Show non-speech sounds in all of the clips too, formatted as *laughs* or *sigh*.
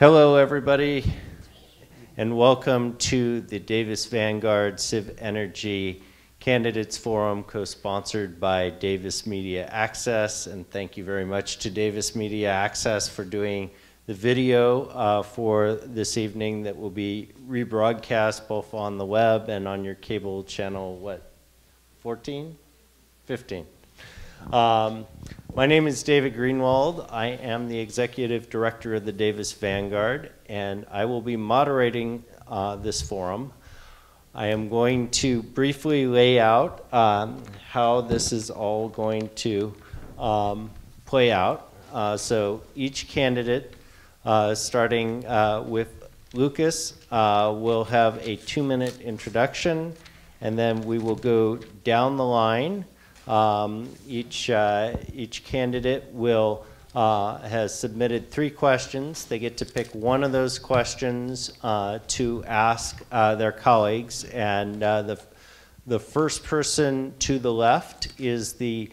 Hello, everybody, and welcome to the Davis Vanguard Civenergy Candidates Forum, co-sponsored by Davis Media Access. And thank you very much to Davis Media Access for doing the video uh, for this evening that will be rebroadcast both on the web and on your cable channel, what, 14? 15. Um, my name is David Greenwald. I am the executive director of the Davis Vanguard, and I will be moderating uh, this forum. I am going to briefly lay out um, how this is all going to um, play out. Uh, so each candidate, uh, starting uh, with Lucas, uh, will have a two-minute introduction, and then we will go down the line. Um, each, uh, each candidate will, uh, has submitted three questions. They get to pick one of those questions uh, to ask uh, their colleagues. And uh, the, the first person to the left is the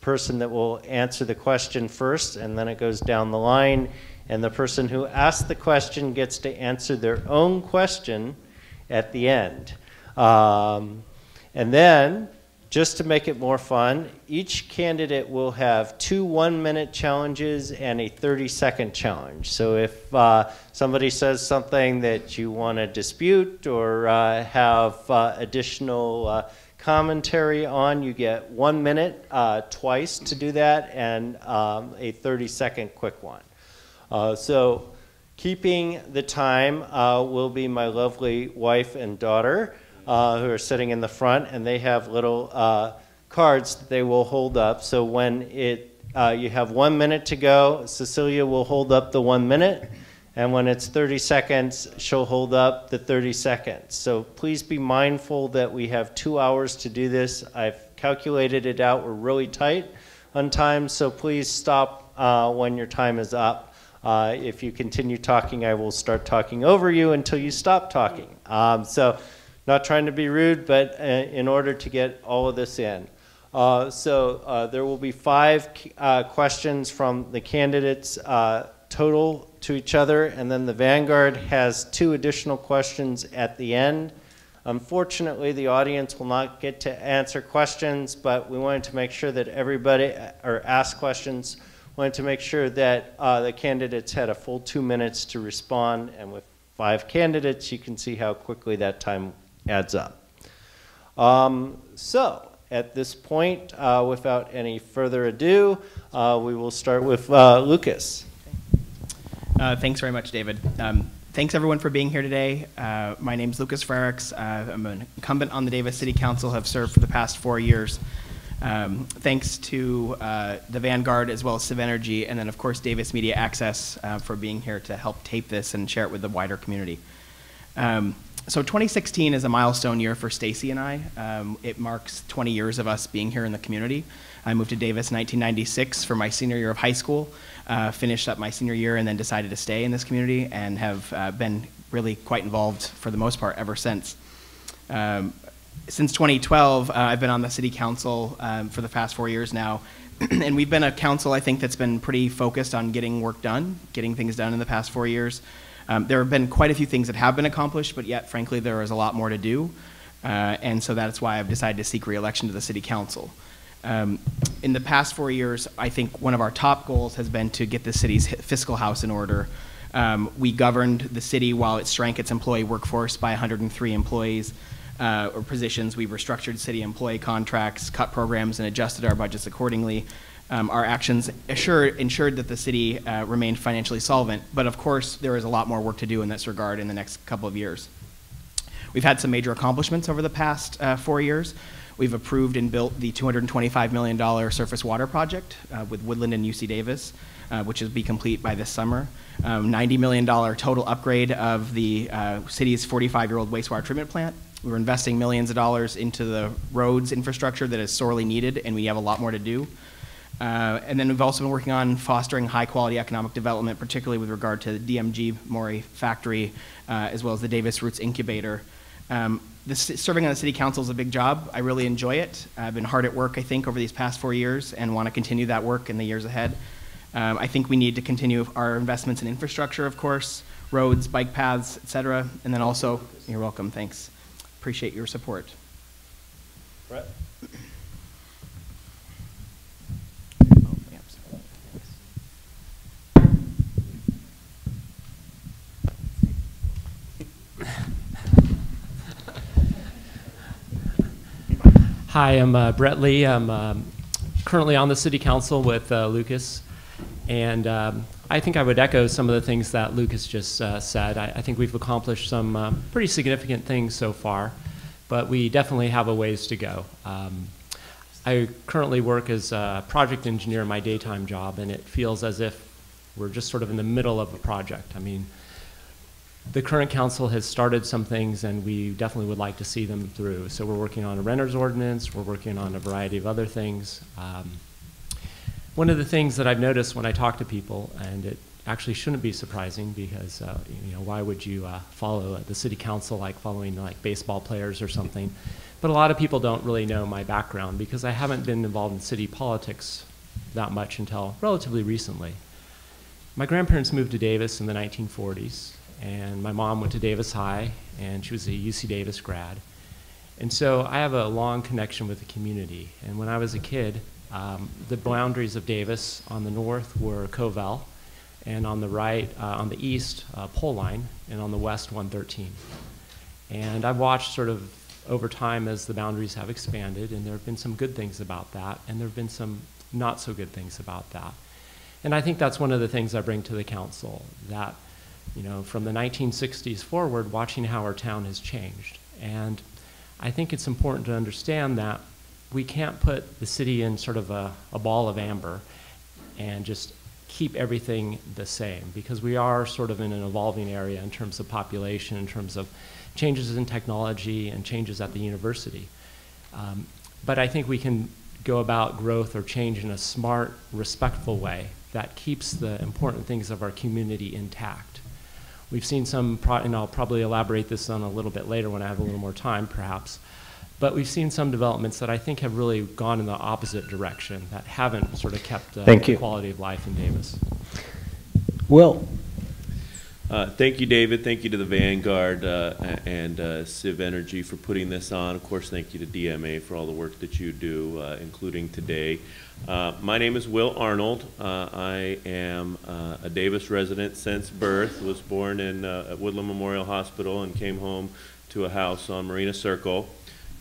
person that will answer the question first, and then it goes down the line. And the person who asked the question gets to answer their own question at the end. Um, and then just to make it more fun, each candidate will have two one minute challenges and a 30 second challenge. So if uh, somebody says something that you want to dispute or uh, have uh, additional uh, commentary on, you get one minute uh, twice to do that and um, a 30 second quick one. Uh, so keeping the time will be my lovely wife and daughter uh, who are sitting in the front, and they have little uh, cards that they will hold up. So when it uh, you have one minute to go, Cecilia will hold up the one minute, and when it's 30 seconds, she'll hold up the 30 seconds. So please be mindful that we have two hours to do this. I've calculated it out. We're really tight on time, so please stop uh, when your time is up. Uh, if you continue talking, I will start talking over you until you stop talking. Um, so not trying to be rude, but uh, in order to get all of this in. Uh, so uh, there will be five uh, questions from the candidates total to each other, and then the Vanguard has two additional questions at the end. Unfortunately, the audience will not get to answer questions, but we wanted to make sure that everybody, or ask questions, wanted to make sure that uh, the candidates had a full two minutes to respond, and with five candidates, you can see how quickly that time adds up. Um, so at this point, uh, without any further ado, uh, we will start with uh, Lucas. Uh, thanks very much, David. Um, thanks everyone for being here today. Uh, my name is Lucas Frerichs. Uh, I'm an incumbent on the Davis City Council, have served for the past four years. Um, thanks to the Vanguard as well as Civenergy, and then of course Davis Media Access for being here to help tape this and share it with the wider community. Um, so 2016 is a milestone year for Stacy and I. Um, it marks 20 years of us being here in the community. I moved to Davis in 1996 for my senior year of high school, uh, finished up my senior year, and then decided to stay in this community and have uh, been really quite involved for the most part ever since. Um, since 2012, uh, I've been on the city council um, for the past four years now, *clears throat* and we've been a council I think that's been pretty focused on getting work done, getting things done in the past four years. Um, there have been quite a few things that have been accomplished, but yet, frankly, there is a lot more to do. Uh, and so that's why I've decided to seek reelection to the City Council. Um, in the past four years, I think one of our top goals has been to get the city's fiscal house in order. Um, we governed the city while it shrank its employee workforce by 103 employees uh, or positions. We restructured city employee contracts, cut programs, and adjusted our budgets accordingly um, our actions assured, ensured that the city uh, remained financially solvent. But of course, there is a lot more work to do in this regard in the next couple of years. We've had some major accomplishments over the past uh, four years. We've approved and built the $225 million surface water project uh, with Woodland and UC Davis, uh, which will be complete by this summer. Um, $90 million total upgrade of the uh, city's 45-year-old wastewater treatment plant. We're investing millions of dollars into the roads infrastructure that is sorely needed, and we have a lot more to do. Uh, and then we've also been working on fostering high quality economic development, particularly with regard to the DMG Mori factory, uh, as well as the Davis Roots Incubator. Um, this, serving on the city council is a big job. I really enjoy it. I've been hard at work, I think, over these past four years and want to continue that work in the years ahead. Um, I think we need to continue our investments in infrastructure, of course, roads, bike paths, et cetera. And then also, you're welcome, thanks. Appreciate your support. Brett? Oh, yep, sorry. Thanks. Hi, I'm uh, Brett Lee. I'm um, currently on the city council with uh, Lucas, and um, I think I would echo some of the things that Lucas just uh, said. I, I think we've accomplished some uh, pretty significant things so far, but we definitely have a ways to go. Um, I currently work as a project engineer in my daytime job, and it feels as if we're just sort of in the middle of a project. I mean, the current council has started some things and we definitely would like to see them through. So we're working on a renter's ordinance, we're working on a variety of other things. Um, one of the things that I've noticed when I talk to people, and it actually shouldn't be surprising because, uh, you know, why would you uh, follow the city council like following like baseball players or something? But a lot of people don't really know my background because I haven't been involved in city politics that much until relatively recently. My grandparents moved to Davis in the 1940s, and my mom went to Davis High, and she was a UC Davis grad. And so I have a long connection with the community. And when I was a kid, um, the boundaries of Davis on the north were Covell, and on the right, uh, on the east, uh, Pole Line, and on the west, 113. And I've watched sort of over time as the boundaries have expanded, and there have been some good things about that, and there have been some not so good things about that. And I think that's one of the things I bring to the council that, you know, from the 1960s forward, watching how our town has changed. And I think it's important to understand that we can't put the city in sort of a, a ball of amber and just keep everything the same because we are sort of in an evolving area in terms of population, in terms of changes in technology and changes at the university. Um, but I think we can go about growth or change in a smart, respectful way that keeps the important things of our community intact. We've seen some, pro- and I'll probably elaborate this on a little bit later when I have a little more time, perhaps. But we've seen some developments that I think have really gone in the opposite direction, that haven't sort of kept uh, Thank the you. quality of life in Davis. Will? Uh, Thank you, David. Thank you to the Vanguard uh, and uh, Civenergy for putting this on. Of course, thank you to DMA for all the work that you do, uh, including today. Uh, My name is Will Arnold. Uh, I am uh, a Davis resident since birth, was born in uh, at Woodland Memorial Hospital and came home to a house on Marina Circle.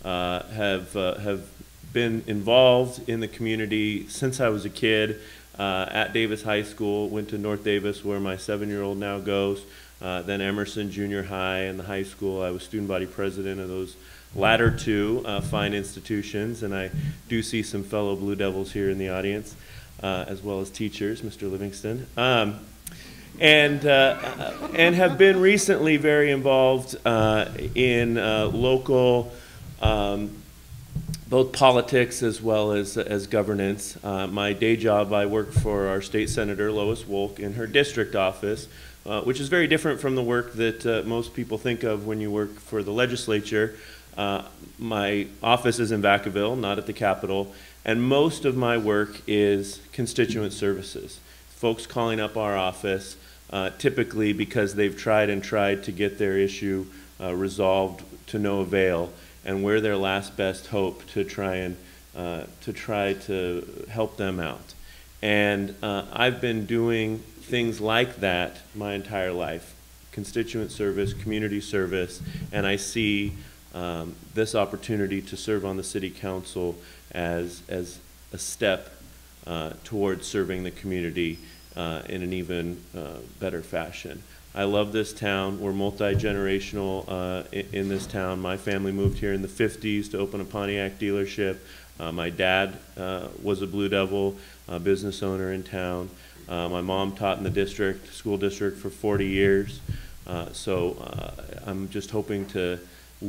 Uh, Have, have been involved in the community since I was a kid at Davis High School. Went to North Davis, where my seven-year-old now goes. Then Emerson Junior High and the high school. I was student body president of those latter two uh, fine institutions, and I do see some fellow Blue Devils here in the audience, uh, as well as teachers, Mr. Livingston. Um, and uh, and have been recently very involved uh, in uh, local um, both politics as well as as governance. Uh, my day job, I work for our state senator Lois Wolk in her district office, uh, which is very different from the work that uh, most people think of when you work for the legislature. Uh, my office is in Vacaville, not at the Capitol, and most of my work is constituent services. Folks calling up our office, uh, typically because they've tried and tried to get their issue uh, resolved to no avail, and we're their last best hope to try and uh, to try to help them out. And uh, I've been doing things like that my entire life constituent service, community service, and I see um, this opportunity to serve on the city council as, as a step uh, towards serving the community uh, in an even uh, better fashion. I love this town. We're multi-generational uh, in, in this town. My family moved here in the 50s to open a Pontiac dealership. Uh, my dad uh, was a Blue Devil business owner in town. My mom taught in the district, school district, for 40 years. So I'm just hoping to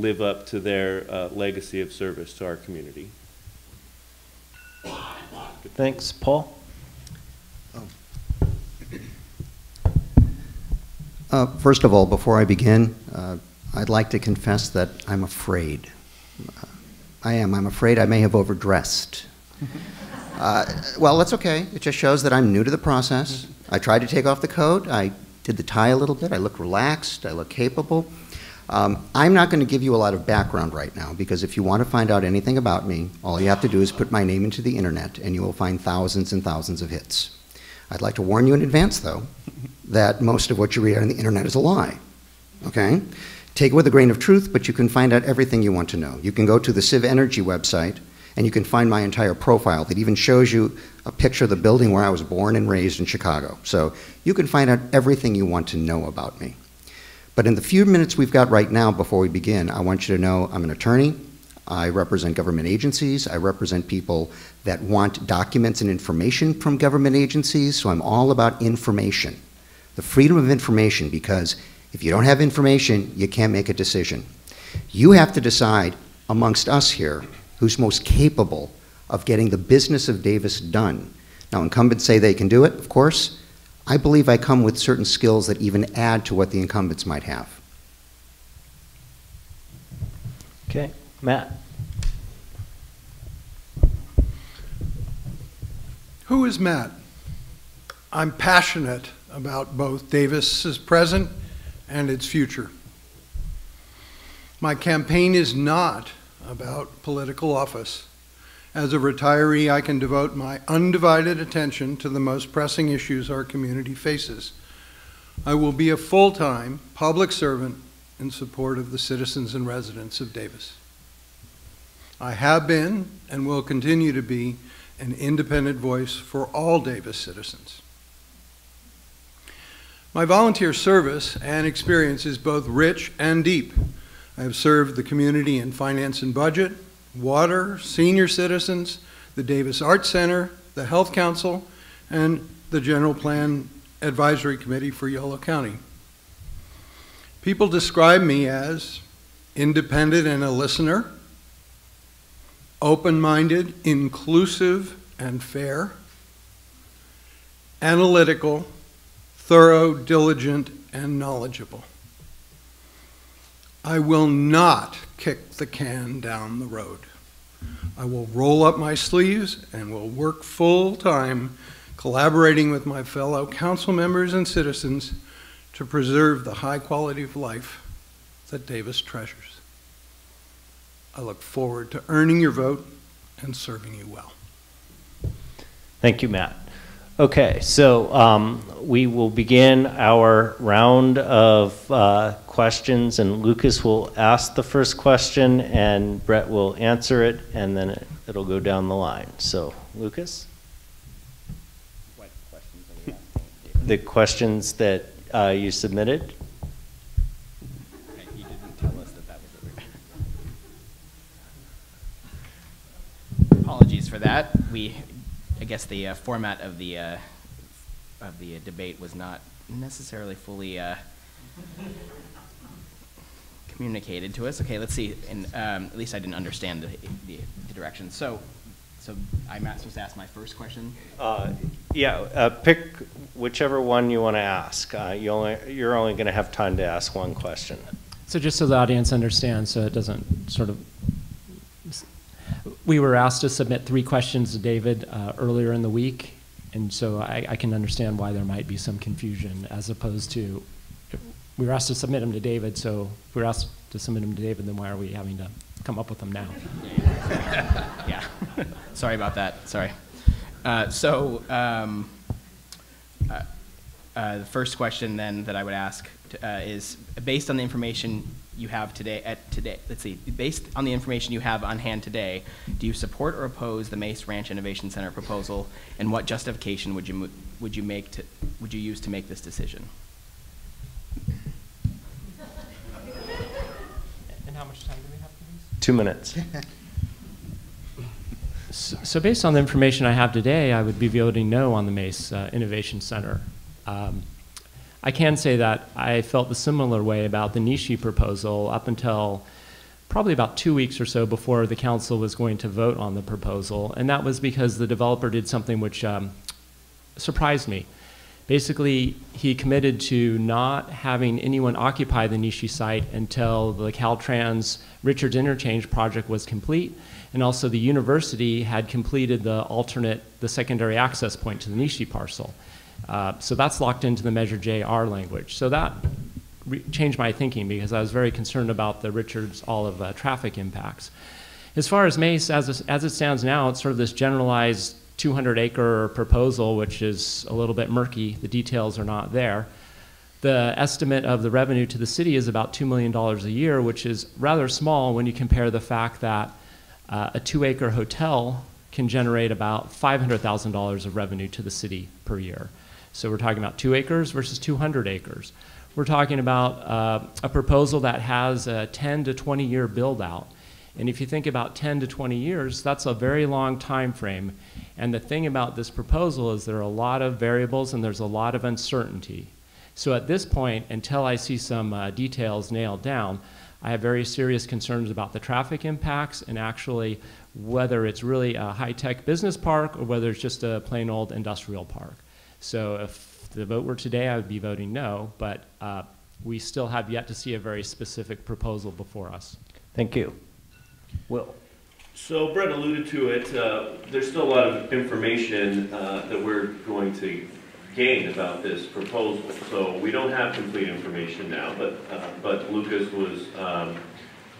live up to their uh, legacy of service to our community. Thanks. Paul? Uh, First of all, before I begin, uh, I'd like to confess that I'm afraid. Uh, I am. I'm afraid I may have overdressed. *laughs* Uh, Well, that's okay. It just shows that I'm new to the process. I tried to take off the coat. I did the tie a little bit. I look relaxed. I look capable. Um, I'm not going to give you a lot of background right now, because if you want to find out anything about me, all you have to do is put my name into the internet, and you will find thousands and thousands of hits. I'd like to warn you in advance, though, that most of what you read on the internet is a lie. Okay? Take it with a grain of truth, but you can find out everything you want to know. You can go to the Civenergy website, and you can find my entire profile that even shows you a picture of the building where I was born and raised in Chicago. So you can find out everything you want to know about me. But in the few minutes we've got right now before we begin, I want you to know I'm an attorney. I represent government agencies. I represent people that want documents and information from government agencies. So I'm all about information, the freedom of information, because if you don't have information, you can't make a decision. You have to decide amongst us here who's most capable of getting the business of Davis done. Now, incumbents say they can do it, of course. I believe I come with certain skills that even add to what the incumbents might have. Okay, Matt? Who is Matt? I'm passionate about both Davis's present and its future. My campaign is not about political office. As a retiree, I can devote my undivided attention to the most pressing issues our community faces. I will be a full-time public servant in support of the citizens and residents of Davis. I have been and will continue to be an independent voice for all Davis citizens. My volunteer service and experience is both rich and deep. I have served the community in finance and budget, water, senior citizens, the Davis Arts Center, the Health Council, and the General Plan Advisory Committee for Yolo County. People describe me as independent and a listener, open-minded, inclusive, and fair, analytical, thorough, diligent, and knowledgeable. I will not kick the can down the road. I will roll up my sleeves and will work full-time collaborating with my fellow council members and citizens to preserve the high quality of life that Davis treasures. I look forward to earning your vote and serving you well. Thank you, Matt. Okay, so um, we will begin our round of uh, questions, and Lucas will ask the first question, and Brett will answer it, and then it- it'll go down the line. So, Lucas? What questions are we asking? The questions that uh, you submitted? Okay, You didn't tell us that that was what. Apologies for that. We, I guess the uh, format of the, uh, of the debate was not necessarily fully uh, communicated to us. Okay, let's see, and um, at least I didn't understand the, the the direction. So, so I'm not supposed to ask my first question? Uh, Yeah, uh, pick whichever one you want to ask. Uh, You only, you're only going to have time to ask one question. So just so the audience understands, so it doesn't sort of, we were asked to submit three questions to David uh, earlier in the week, and so I, I can understand why there might be some confusion, as opposed to, we were asked to submit them to David, so if we were asked to submit them to David, then why are we having to come up with them now? *laughs* Yeah, sorry about that, sorry. Uh, So, um, uh, uh, the first question then that I would ask uh, is, based on the information you have today, at today, let's see, based on the information you have on hand today, do you support or oppose the Mace Ranch Innovation Center proposal? And what justification would you, would you make to, would you use to make this decision? And how much time do we have for these? Two minutes. *laughs* So so based on the information I have today, I would be voting no on the Mace uh, Innovation Center. Um, I can say that I felt the similar way about the Nishi proposal up until probably about two weeks or so before the council was going to vote on the proposal, and that was because the developer did something which um, surprised me. Basically, he committed to not having anyone occupy the Nishi site until the Caltrans Richards Interchange project was complete, and also the university had completed the alternate, the secondary access point to the Nishi parcel. Uh, so that's locked into the Measure JR language. So that changed my thinking because I was very concerned about the Richards Olive uh, traffic impacts. As far as Mace, as, as it stands now, it's sort of this generalized 200 acre proposal, which is a little bit murky. The details are not there. The estimate of the revenue to the city is about $2 million a year, which is rather small when you compare the fact that uh, a two acre hotel can generate about $500,000 of revenue to the city per year. So we're talking about two acres versus 200 acres. We're talking about uh, a proposal that has a 10 to 20 year build out. And if you think about 10 to 20 years, that's a very long time frame. And the thing about this proposal is there are a lot of variables and there's a lot of uncertainty. So at this point, until I see some uh, details nailed down, I have very serious concerns about the traffic impacts and actually whether it's really a high-tech business park or whether it's just a plain old industrial park. So if the vote were today, I would be voting no, but uh, we still have yet to see a very specific proposal before us. Thank you. Will. So Brett alluded to it. Uh, there's still a lot of information uh, that we're going to gain about this proposal. So we don't have complete information now, but uh, but Lucas was um,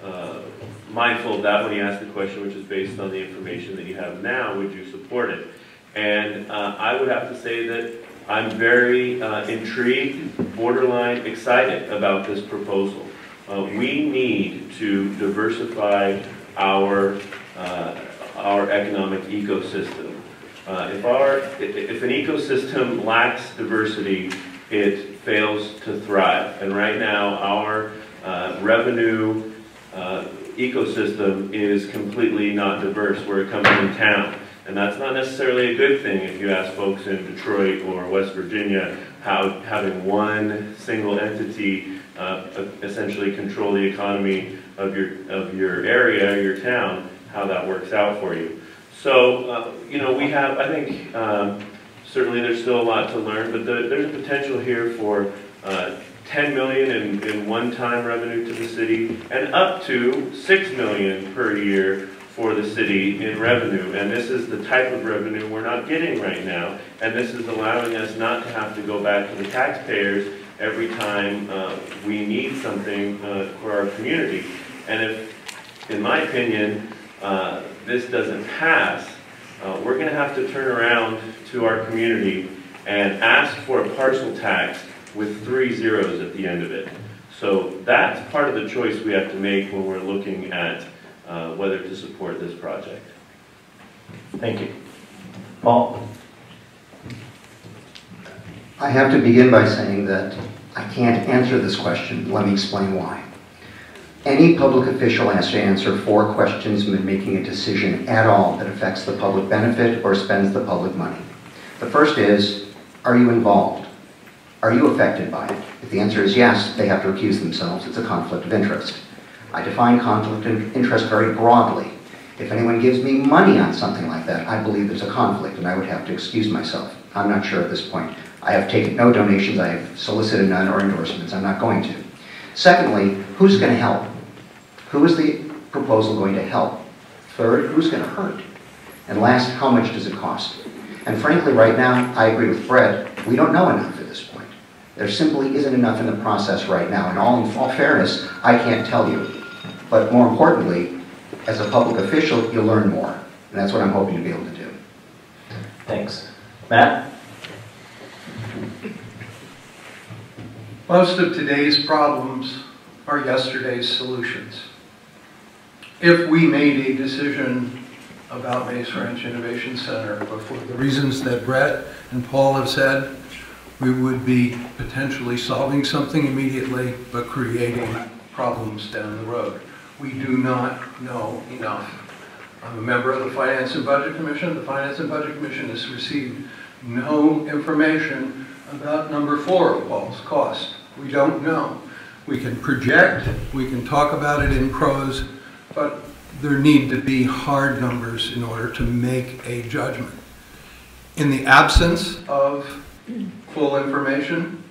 uh, mindful of that when he asked the question, which is based on the information that you have now. Would you support it? And uh, I would have to say that I'm very uh, intrigued, borderline excited about this proposal. we need to diversify our uh, our economic ecosystem. Uh, if, our, if an ecosystem lacks diversity, it fails to thrive. And right now, our uh, revenue uh, ecosystem is completely not diverse where it comes in town. And that's not necessarily a good thing if you ask folks in Detroit or West Virginia how having one single entity uh, essentially control the economy of your, of your area, your town, how that works out for you. So, uh, you know, we have, I think, um, certainly there's still a lot to learn, but the, there's a potential here for uh, 10 million in, in one-time revenue to the city and up to 6 million per year for the city in revenue. And this is the type of revenue we're not getting right now. And this is allowing us not to have to go back to the taxpayers every time uh, we need something uh, for our community. And if, in my opinion, uh, this doesn't pass, uh, we're going to have to turn around to our community and ask for a parcel tax with three zeros at the end of it. So that's part of the choice we have to make when we're looking at uh, whether to support this project. Thank you. Paul? I have to begin by saying that I can't answer this question. Let me explain why. Any public official has to answer four questions when making a decision at all that affects the public benefit or spends the public money. The first is, are you involved? Are you affected by it? If the answer is yes, they have to recuse themselves. It's a conflict of interest. I define conflict of interest very broadly. If anyone gives me money on something like that, I believe there's a conflict and I would have to excuse myself. I'm not sure at this point. I have taken no donations, I have solicited none or endorsements. I'm not going to. Secondly, who's going to help? Who is the proposal going to help? Third, who's going to hurt? And last, how much does it cost? And frankly, right now, I agree with Brett, we don't know enough at this point. There simply isn't enough in the process right now. And all, in all fairness, I can't tell you. But more importantly, as a public official, you'll learn more. And that's what I'm hoping to be able to do. Thanks. Matt? Most of today's problems are yesterday's solutions if we made a decision about Mace Ranch Innovation Center, but for the reasons that Brett and Paul have said, we would be potentially solving something immediately, but creating problems down the road. We do not know enough. I'm a member of the Finance and Budget Commission. The Finance and Budget Commission has received no information about number four of Paul's cost. We don't know. We can project, we can talk about it in prose, but there need to be hard numbers in order to make a judgment. In the absence of full information,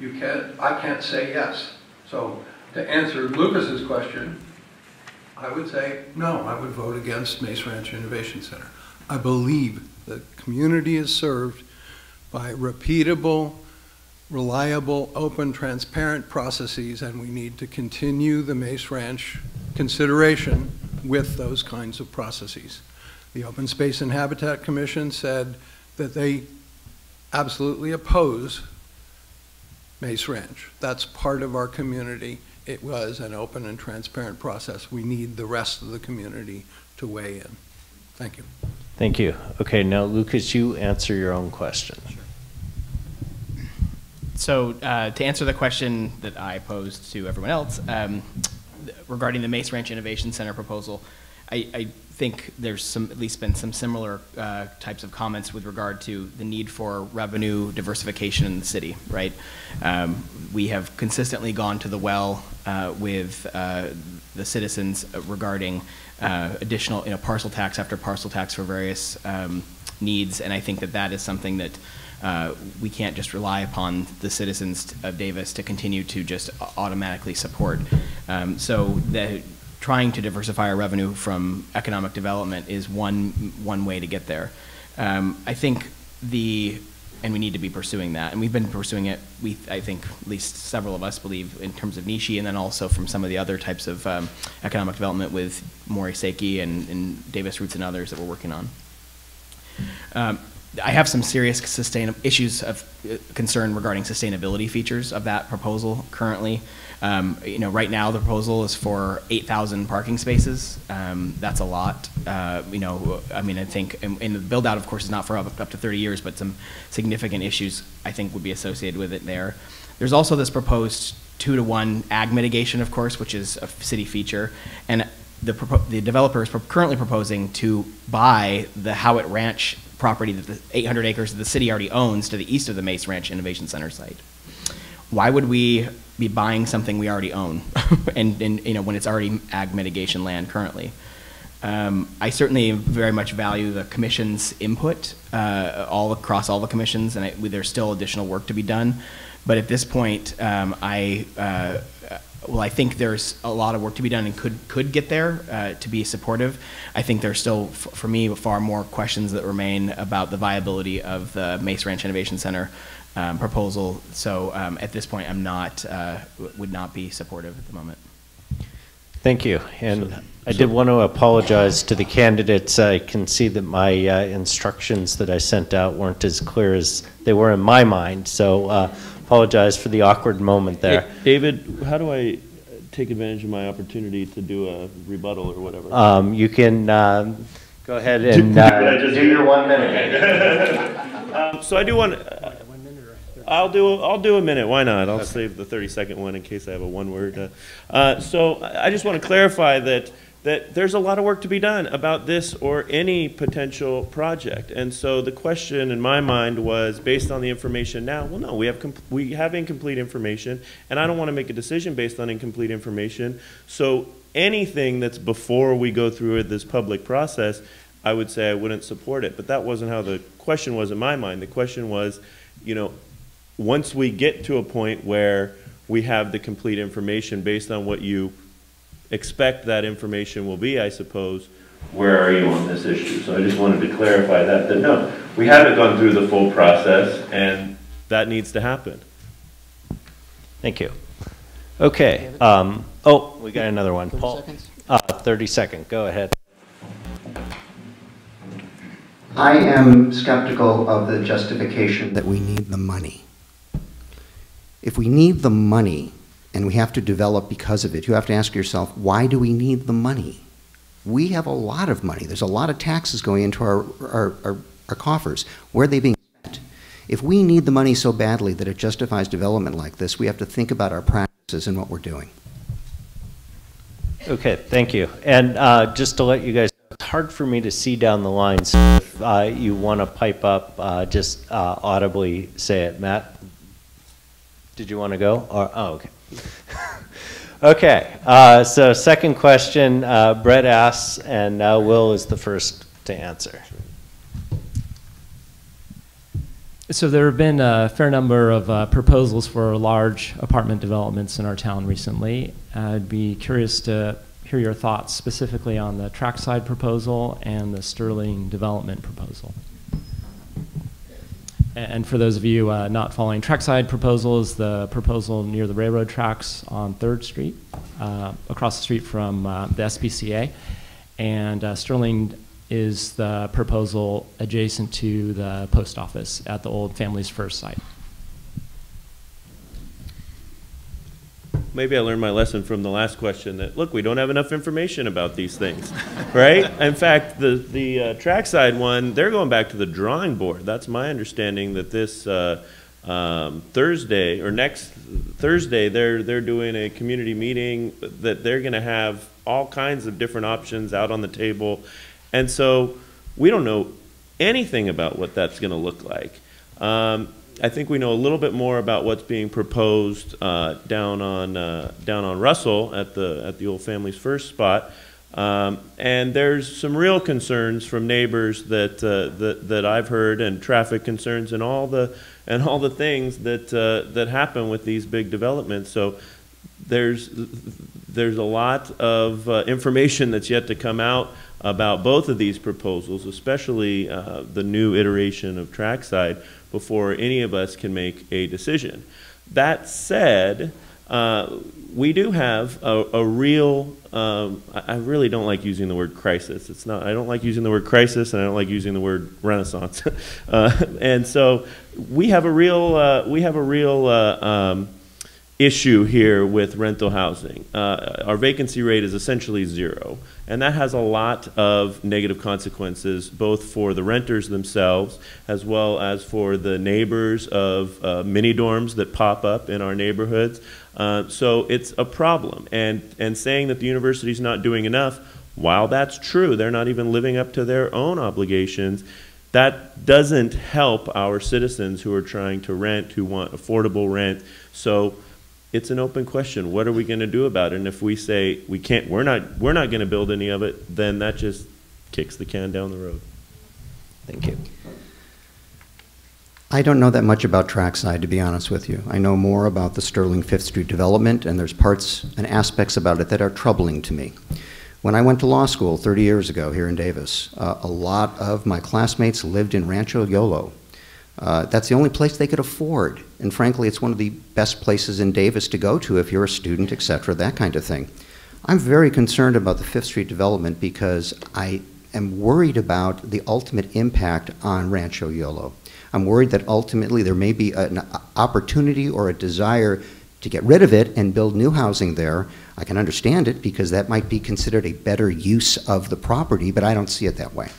you can't, I can't say yes. So to answer Lucas's question, I would say, no, I would vote against Mace Ranch Innovation Center. I believe the community is served by repeatable, reliable, open, transparent processes, and we need to continue the Mace Ranch consideration with those kinds of processes. The Open Space and Habitat Commission said that they absolutely oppose Mace Ranch. That's part of our community. It was an open and transparent process. We need the rest of the community to weigh in. Thank you. Thank you. Okay, now Lucas, you answer your own question. Sure. So uh, to answer the question that I posed to everyone else um, regarding the Mace Ranch Innovation Center proposal, I, I think there's some at least been some similar uh, types of comments with regard to the need for revenue diversification in the city. Right, um, we have consistently gone to the well uh, with uh, the citizens regarding uh, additional, you know, parcel tax after parcel tax for various um, needs, and I think that that is something that uh, we can't just rely upon the citizens of Davis to continue to just automatically support. Um, so the, trying to diversify our revenue from economic development is one one way to get there. Um, I think the and we need to be pursuing that, and we've been pursuing it. We, I think, at least several of us believe in terms of Nishi, and then also from some of the other types of um, economic development with Mori Seiki and, and Davis Roots and others that we're working on. Um, I have some serious sustain issues of uh, concern regarding sustainability features of that proposal currently. Um, you know, right now the proposal is for 8,000 parking spaces. Um, that's a lot. Uh, you know, I mean, I think, and, and the build out, of course, is not for up, up to 30 years, but some significant issues I think would be associated with it there. There's also this proposed two to one ag mitigation, of course, which is a city feature, and the, the developer is currently proposing to buy the Howitt Ranch property that the 800 acres that the city already owns to the east of the Mace Ranch Innovation Center site. Why would we be buying something we already own, *laughs* and, and you know when it's already ag mitigation land currently? Um, I certainly very much value the commission's input uh, all across all the commissions, and I, there's still additional work to be done. But at this point, um, I uh, well, I think there's a lot of work to be done and could could get there uh, to be supportive. I think there's still, for me, far more questions that remain about the viability of the Mace Ranch Innovation Center um, proposal. So um, at this point, I'm not uh, would not be supportive at the moment. Thank you. And so, I did want to apologize to the candidates. I can see that my uh, instructions that I sent out weren't as clear as they were in my mind. So uh, apologize for the awkward moment there. Hey, David, how do I take advantage of my opportunity to do a rebuttal or whatever? Um, you can um, go ahead *laughs* and uh, do your one minute. *laughs* um, so I do want. Uh, I'll do. I'll do a minute. Why not? I'll okay. save the thirty second one in case I have a one word. Uh, uh so I just want to clarify that that there's a lot of work to be done about this or any potential project. And so the question in my mind was based on the information now, well, no, we have, we have incomplete information, and I don't want to make a decision based on incomplete information. So anything that's before we go through this public process, I would say I wouldn't support it. But that wasn't how the question was in my mind. The question was, you know, once we get to a point where we have the complete information based on what you expect that information will be, I suppose, where are you on this issue? So I just wanted to clarify that, that no, we haven't gone through the full process, and that needs to happen. Thank you. Okay. Um, oh, we got another one. 30 Paul, seconds? Uh, 30 second. Go ahead. I am skeptical of the justification that we need the money. If we need the money, and we have to develop because of it. You have to ask yourself, why do we need the money? We have a lot of money. There's a lot of taxes going into our, our, our, our coffers. Where are they being spent? If we need the money so badly that it justifies development like this, we have to think about our practices and what we're doing. Okay, thank you. And uh, just to let you guys know, it's hard for me to see down the line, so if uh, you want to pipe up, uh, just uh, audibly say it. Matt, did you want to go? Or, oh, okay. *laughs* okay, uh, so second question, uh, Brett asks, and uh, Will is the first to answer. So there have been a fair number of uh, proposals for large apartment developments in our town recently. I'd be curious to hear your thoughts specifically on the trackside proposal and the Sterling development proposal. And for those of you uh, not following, trackside proposals, the proposal near the railroad tracks on Third Street, uh, across the street from uh, the SPCA. And uh, Sterling is the proposal adjacent to the post office at the old Families First site. Maybe I learned my lesson from the last question that, look, we don't have enough information about these things, *laughs* right? In fact, the, the uh, trackside one, they're going back to the drawing board. That's my understanding that this uh, um, Thursday, or next Thursday, they're, they're doing a community meeting that they're going to have all kinds of different options out on the table. And so we don't know anything about what that's going to look like. Um, I think we know a little bit more about what's being proposed uh, down on uh, down on Russell at the at the old Families First spot, um, and there's some real concerns from neighbors that uh, that that I've heard, and traffic concerns, and all the and all the things that uh, that happen with these big developments. So there's there's a lot of uh, information that's yet to come out about both of these proposals, especially uh, the new iteration of Trackside, before any of us can make a decision. That said, uh, we do have a, a real, um, I, really don't like using the word crisis. It's not, I don't like using the word crisis and I don't like using the word renaissance. *laughs* uh, and so we have a real, uh, we have a real, uh, um, issue here with rental housing. Uh, our vacancy rate is essentially zero, and that has a lot of negative consequences, both for the renters themselves as well as for the neighbors of uh, mini dorms that pop up in our neighborhoods. Uh, so it's a problem, and and saying that the university is not doing enough, while that's true, they're not even living up to their own obligations. That doesn't help our citizens who are trying to rent, who want affordable rent. So it's an open question. What are we going to do about it? And if we say we can't, we're not, we're not going to build any of it, then that just kicks the can down the road. Thank you. I don't know that much about Trackside, to be honest with you. I know more about the Sterling Fifth Street development, and there's parts and aspects about it that are troubling to me. When I went to law school 30 years ago here in Davis, uh, a lot of my classmates lived in Rancho Yolo. Uh, that's the only place they could afford, and frankly, it's one of the best places in Davis to go to if you're a student, et cetera, that kind of thing. I'm very concerned about the Fifth Street development because I am worried about the ultimate impact on Rancho Yolo. I'm worried that ultimately there may be an opportunity or a desire to get rid of it and build new housing there. I can understand it because that might be considered a better use of the property, but I don't see it that way.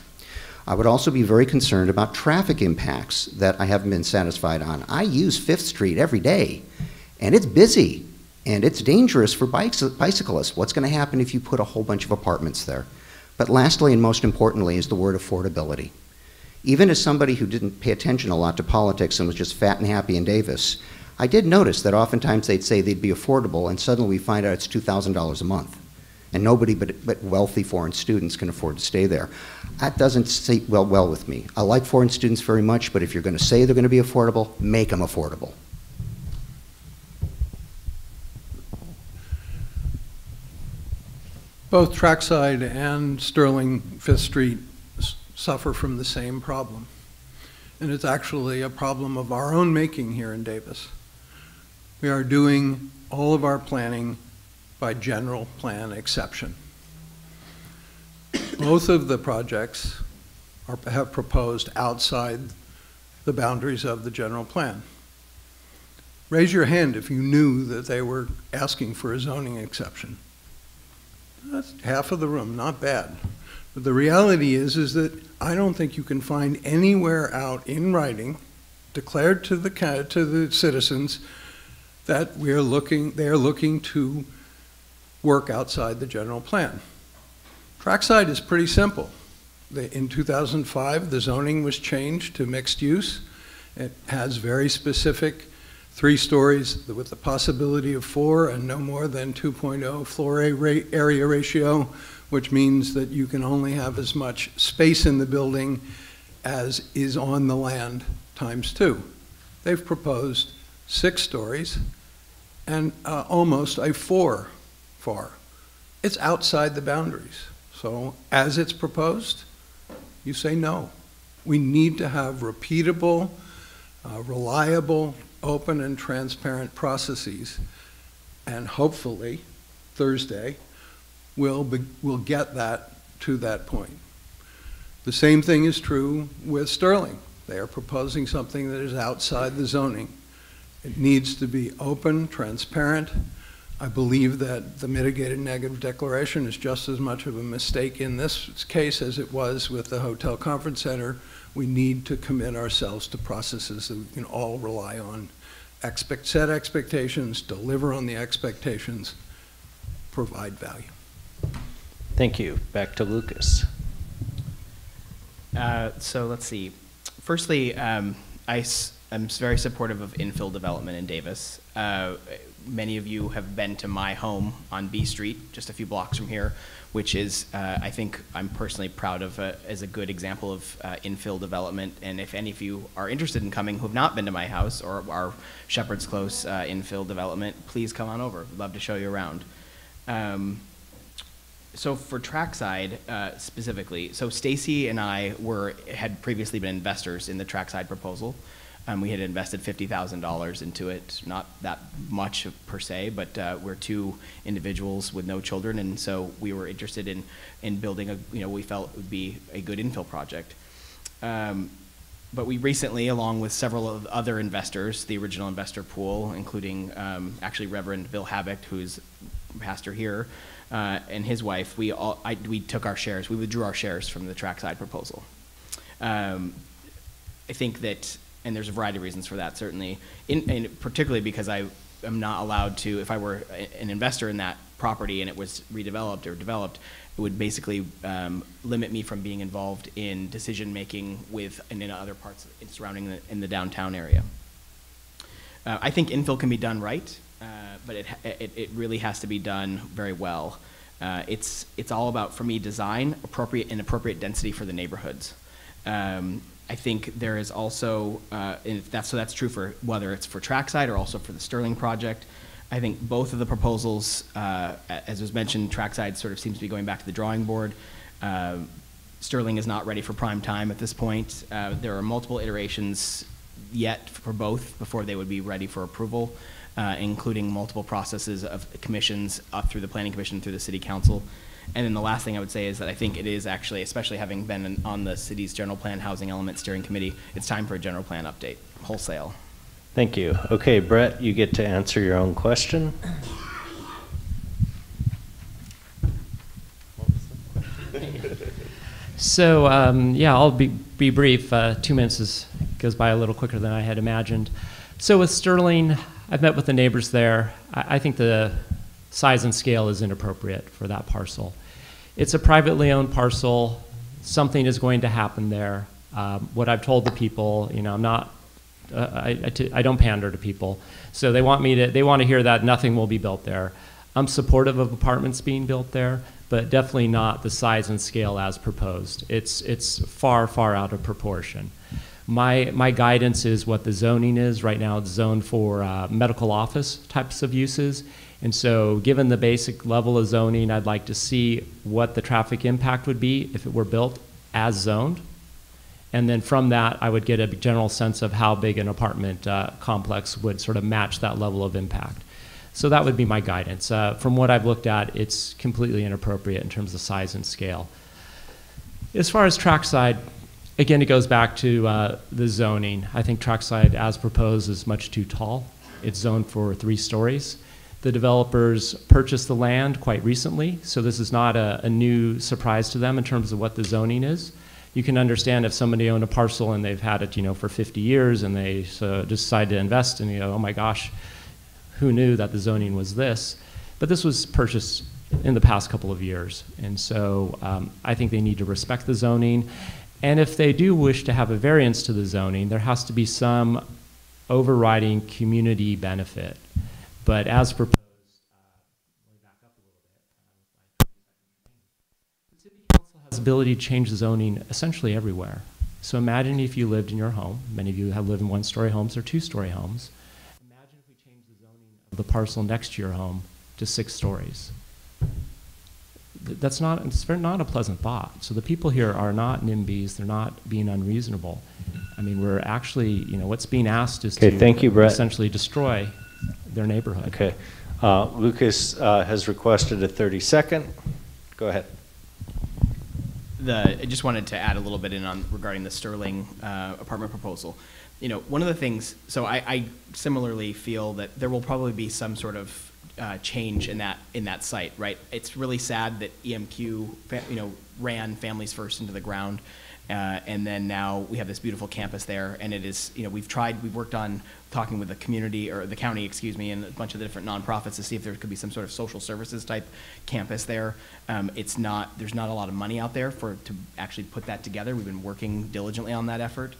I would also be very concerned about traffic impacts that I haven't been satisfied on. I use Fifth Street every day, and it's busy, and it's dangerous for bikes, bicyclists. What's going to happen if you put a whole bunch of apartments there? But lastly, and most importantly, is the word affordability. Even as somebody who didn't pay attention a lot to politics and was just fat and happy in Davis, I did notice that oftentimes they'd say they'd be affordable, and suddenly we find out it's $2,000 a month. And nobody but, but wealthy foreign students can afford to stay there. That doesn't sit well, well with me. I like foreign students very much, but if you're going to say they're going to be affordable, make them affordable. Both Trackside and Sterling Fifth Street suffer from the same problem. And it's actually a problem of our own making here in Davis. We are doing all of our planning by general plan exception. Both of the projects are, have proposed outside the boundaries of the general plan. Raise your hand if you knew that they were asking for a zoning exception. That's half of the room, not bad. But the reality is, is that I don't think you can find anywhere out in writing declared to the, to the citizens that we are looking, they are looking to work outside the general plan. Trackside is pretty simple. The, in 2005, the zoning was changed to mixed use. It has very specific three stories with the possibility of four and no more than 2.0 floor area ratio, which means that you can only have as much space in the building as is on the land times two. They've proposed six stories and uh, almost a four FAR. It's outside the boundaries. So as it's proposed, you say no. We need to have repeatable, uh, reliable, open and transparent processes. And hopefully, Thursday, we'll, be, we'll get that to that point. The same thing is true with Sterling. They are proposing something that is outside the zoning. It needs to be open, transparent. I believe that the mitigated negative declaration is just as much of a mistake in this case as it was with the hotel conference center. We need to commit ourselves to processes that we can all rely on. Expect, set expectations, deliver on the expectations, provide value. Thank you. Back to Lucas. Uh, so let's see. Firstly, um, I am very supportive of infill development in Davis. Uh, many of you have been to my home on B Street, just a few blocks from here, which is, uh, I think, I'm personally proud of uh, as a good example of uh, infill development. And if any of you are interested in coming who have not been to my house or our Shepherd's Close uh, infill development, please come on over. We'd love to show you around. Um, so for Trackside uh, specifically, so Stacy and I were had previously been investors in the Trackside proposal. Um, we had invested fifty thousand dollars into it, not that much per se, but uh, we're two individuals with no children, and so we were interested in in building a you know we felt would be a good infill project. Um, but we recently, along with several of other investors, the original investor pool, including um, actually Reverend Bill Habicht, who's pastor here, uh, and his wife, we all I, we took our shares, we withdrew our shares from the trackside proposal. Um, I think that, and there's a variety of reasons for that. Certainly, in, and particularly because I am not allowed to, if I were an investor in that property and it was redeveloped or developed, it would basically um, limit me from being involved in decision making with and in other parts surrounding the, in the downtown area. Uh, I think infill can be done right. Uh, but it, it, it really has to be done very well. Uh, it's, it's all about, for me, design, appropriate and appropriate density for the neighborhoods. Um, I think there is also, uh, and that's, so that's true for whether it's for Trackside or also for the Sterling project. I think both of the proposals, uh, as was mentioned, Trackside sort of seems to be going back to the drawing board. Uh, Sterling is not ready for prime time at this point. Uh, there are multiple iterations yet for both before they would be ready for approval uh, including multiple processes of commissions up through the planning commission through the city council. And then the last thing I would say is that I think it is actually, especially having been on the city's general plan housing element steering committee, it's time for a general plan update, wholesale. Thank you. Okay, Brett, you get to answer your own question. *coughs* So um, yeah, I'll be, be brief. Uh, two minutes is, goes by a little quicker than I had imagined. So with Sterling, I've met with the neighbors there. I, I think the size and scale is inappropriate for that parcel. It's a privately owned parcel. Something is going to happen there. Um, what I've told the people, you know, I'm not, uh, I I, t- I don't pander to people. So they want me to, they want to hear that nothing will be built there. I'm supportive of apartments being built there, but definitely not the size and scale as proposed. It's, it's far, far out of proportion. My, my guidance is what the zoning is. Right now, it's zoned for uh, medical office types of uses. And so, given the basic level of zoning, I'd like to see what the traffic impact would be if it were built as zoned. And then from that, I would get a general sense of how big an apartment uh, complex would sort of match that level of impact. So that would be my guidance. Uh, from what I've looked at, it's completely inappropriate in terms of size and scale. As far as trackside, again, it goes back to uh, the zoning. I think trackside, as proposed, is much too tall. It's zoned for three stories. The developers purchased the land quite recently, so this is not a, a new surprise to them in terms of what the zoning is. You can understand if somebody owned a parcel and they've had it, you know, for 50 years, and they so decide to invest, and you know, oh my gosh, who knew that the zoning was this? But this was purchased in the past couple of years, and so um, I think they need to respect the zoning and if they do wish to have a variance to the zoning, there has to be some overriding community benefit. But as proposed, uh, let me back up a little bit. Um, the city council has the ability to change the zoning essentially everywhere. So imagine if you lived in your home. Many of you have lived in one-story homes or two-story homes. Imagine if we changed the zoning of the parcel next to your home to six stories. That's not, it's not a pleasant thought. So the people here are not NIMBYs, they're not being unreasonable. I mean, we're actually, you know, what's being asked is Okay, to thank you, Brett. essentially destroy their neighborhood. Okay. Uh, Lucas uh, has requested a 30-second. Go ahead. the, I just wanted to add a little bit in on regarding the Sterling uh, apartment proposal. You know, one of the things, so I, I similarly feel that there will probably be some sort of uh, change in that in that site, right? It's really sad that EMQ, you know, ran Families First into the ground, uh, and then now we have this beautiful campus there, and it is, you know, we've tried, we've worked on talking with the community or the county, excuse me, and a bunch of the different nonprofits to see if there could be some sort of social services type campus there. Um, it's not, there's not a lot of money out there for to actually put that together. We've been working diligently on that effort.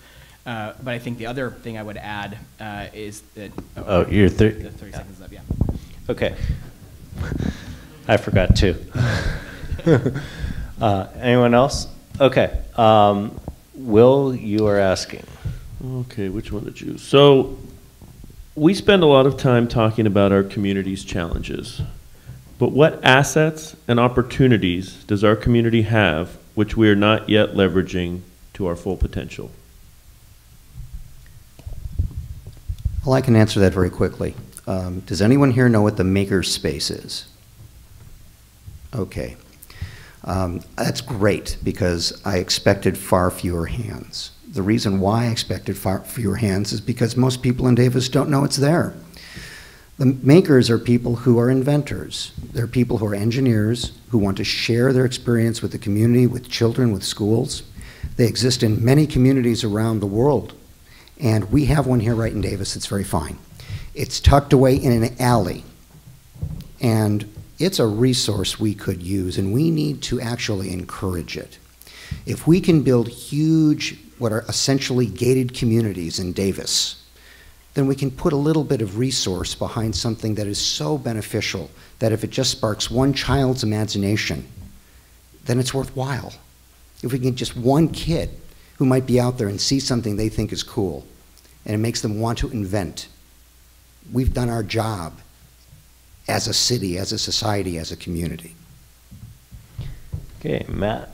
Uh, but I think the other thing I would add uh, is that. Oh, you're thir- the 30 seconds is up, yeah. Okay. *laughs* I forgot too. *laughs* Uh, Anyone else? Okay. Um, Will, you are asking. Okay, which one to choose? So, we spend a lot of time talking about our community's challenges. But what assets and opportunities does our community have which we are not yet leveraging to our full potential? Well, I can answer that very quickly. Um, Does anyone here know what the maker space is? Okay. Um, That's great, because I expected far fewer hands. The reason why I expected far fewer hands is because most people in Davis don't know it's there. The makers are people who are inventors. They're people who are engineers, who want to share their experience with the community, with children, with schools. They exist in many communities around the world. And we have one here right in Davis that's very fine. It's tucked away in an alley. And it's a resource we could use, and we need to actually encourage it. If we can build huge, what are essentially gated communities in Davis, then we can put a little bit of resource behind something that is so beneficial that if it just sparks one child's imagination, then it's worthwhile. If we can get just one kid who might be out there and see something they think is cool, and it makes them want to invent, we've done our job as a city, as a society, as a community. Okay, Matt?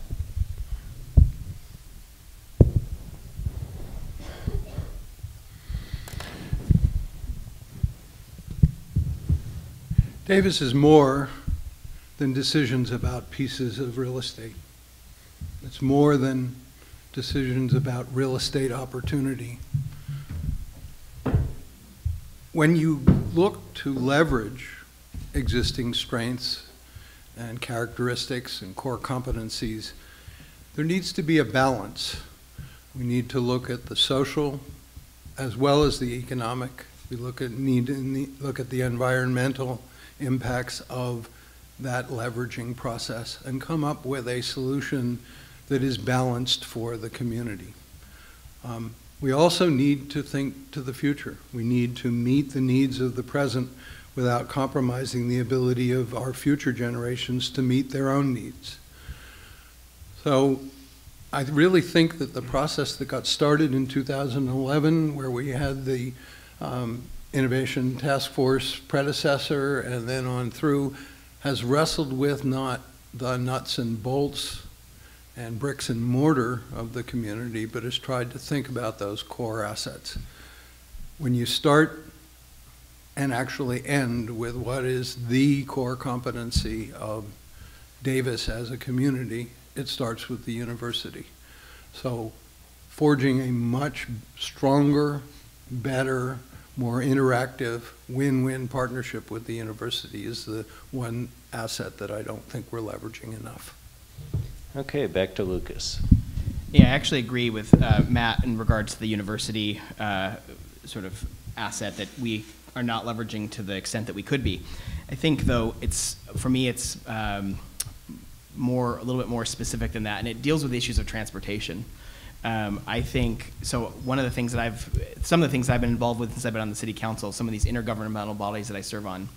Davis is more than decisions about pieces of real estate. It's more than decisions about real estate opportunity. When you look to leverage existing strengths and characteristics and core competencies, there needs to be a balance. We need to look at the social as well as the economic. We look at need to look at the environmental impacts of that leveraging process and come up with a solution that is balanced for the community. Um, we also need to think to the future. We need to meet the needs of the present without compromising the ability of our future generations to meet their own needs. So I really think that the process that got started in 2011, where we had the um, Innovation Task Force predecessor and then on through, has wrestled with not the nuts and bolts and bricks and mortar of the community, but has tried to think about those core assets. When you start and actually end with what is the core competency of Davis as a community, it starts with the university. So forging a much stronger, better, more interactive, win-win partnership with the university is the one asset that I don't think we're leveraging enough. Okay, back to Lucas. Yeah, I actually agree with uh, Matt in regards to the university uh, sort of asset that we are not leveraging to the extent that we could be. I think, though, it's for me, it's um, more a little bit more specific than that, and it deals with issues of transportation. Um, I think so. One of the things that I've, some of the things I've been involved with since I've been on the city council, some of these intergovernmental bodies that I serve on,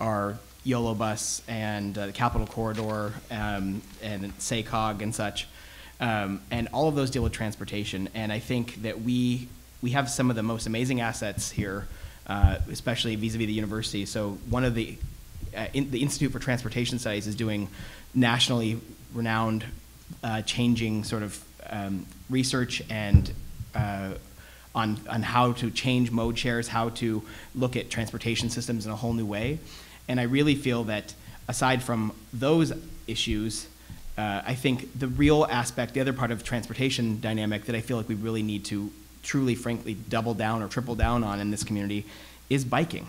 are YOLO Bus and uh, the Capitol Corridor um, and SACOG and such. Um, and all of those deal with transportation. And I think that we, we have some of the most amazing assets here, uh, especially vis-a-vis the university. So one of the, uh, in, the Institute for Transportation Studies is doing nationally renowned, uh, changing sort of um, research and uh, on, on how to change mode shares, how to look at transportation systems in a whole new way. And I really feel that aside from those issues, uh, I think the real aspect, the other part of transportation dynamic that I feel like we really need to truly, frankly, double down or triple down on in this community is biking.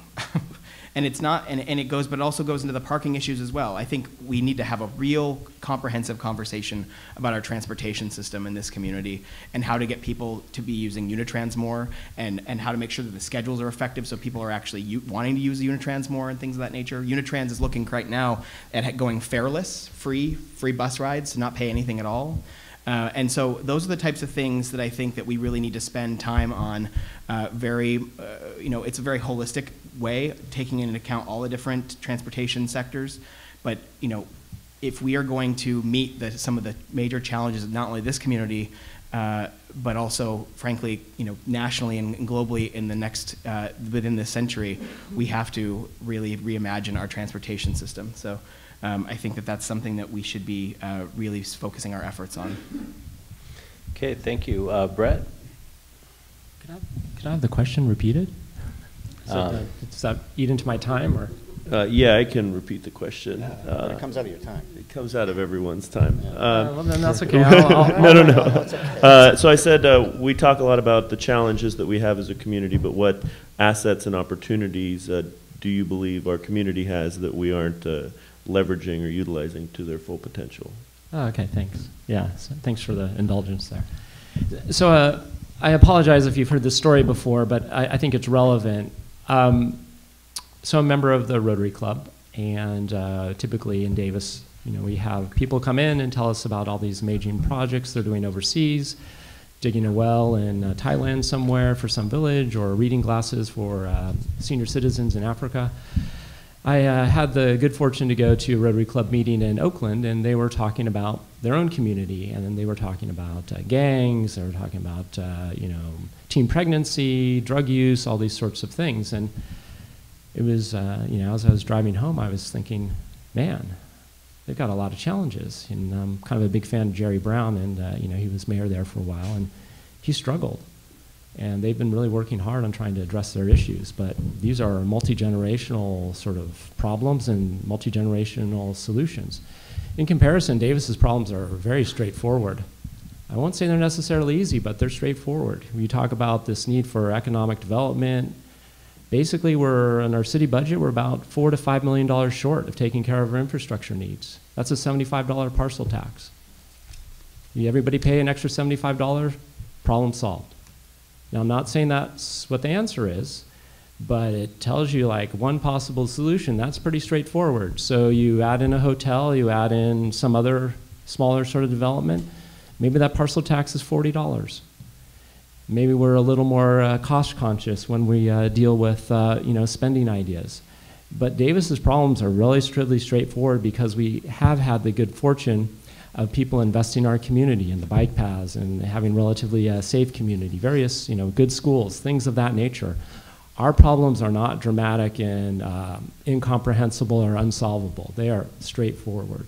*laughs* and it's not, and, and it goes, but it also goes into the parking issues as well. I think we need to have a real comprehensive conversation about our transportation system in this community and how to get people to be using Unitrans more and, and how to make sure that the schedules are effective so people are actually wanting to use Unitrans more and things of that nature. Unitrans is looking right now at going fareless, free, free bus rides, not pay anything at all. Uh, and so those are the types of things that I think that we really need to spend time on. Uh, very, uh, you know, it's a very holistic way, taking into account all the different transportation sectors. But you know, if we are going to meet the, some of the major challenges of not only this community, uh, but also, frankly, you know, nationally and, globally in the next uh, within this century, we have to really reimagine our transportation system. So um, I think that that's something that we should be uh, really focusing our efforts on. Okay, thank you. Uh, Brett? Could I, could I have the question repeated? Does, Um, that, does that eat into my time or? Uh, yeah, I can repeat the question. But Uh, it comes out of your time. It comes out of everyone's time. Uh, Uh, well, then that's okay. *laughs* I'll, I'll, no, no, no. *laughs* Uh, so I said uh, we talk a lot about the challenges that we have as a community, but what assets and opportunities uh, do you believe our community has that we aren't uh, leveraging or utilizing to their full potential? Oh, okay, thanks. Yeah, so thanks for the indulgence there. So uh, I apologize if you've heard this story before, but I, I think it's relevant. Um, so I'm a member of the Rotary Club, and uh, typically in Davis, you know, we have people come in and tell us about all these amazing projects they're doing overseas, digging a well in uh, Thailand somewhere for some village, or reading glasses for uh, senior citizens in Africa. I uh, had the good fortune to go to a Rotary Club meeting in Oakland, and they were talking about their own community, and then they were talking about uh, gangs, they were talking about uh, you know teen pregnancy, drug use, all these sorts of things, and it was uh, you know as I was driving home, I was thinking, man, they've got a lot of challenges, and I'm kind of a big fan of Jerry Brown, and uh, you know he was mayor there for a while, and he struggled and they've been really working hard on trying to address their issues. But these are multi-generational sort of problems and multi-generational solutions. In comparison, Davis's problems are very straightforward. I won't say they're necessarily easy, but they're straightforward. We talk about this need for economic development. Basically, we're in our city budget, we're about four to five million dollars short of taking care of our infrastructure needs. That's a $75 parcel tax. Everybody pay an extra $75, problem solved. Now, I'm not saying that's what the answer is, but it tells you like one possible solution. That's pretty straightforward. So you add in a hotel, you add in some other smaller sort of development. Maybe that parcel tax is $40. Maybe we're a little more uh, cost conscious when we uh, deal with uh, you know spending ideas. But Davis's problems are relatively straightforward because we have had the good fortune of people investing in our community and the bike paths and having relatively uh, safe community, various you know good schools, things of that nature. Our problems are not dramatic and uh, incomprehensible or unsolvable. They are straightforward.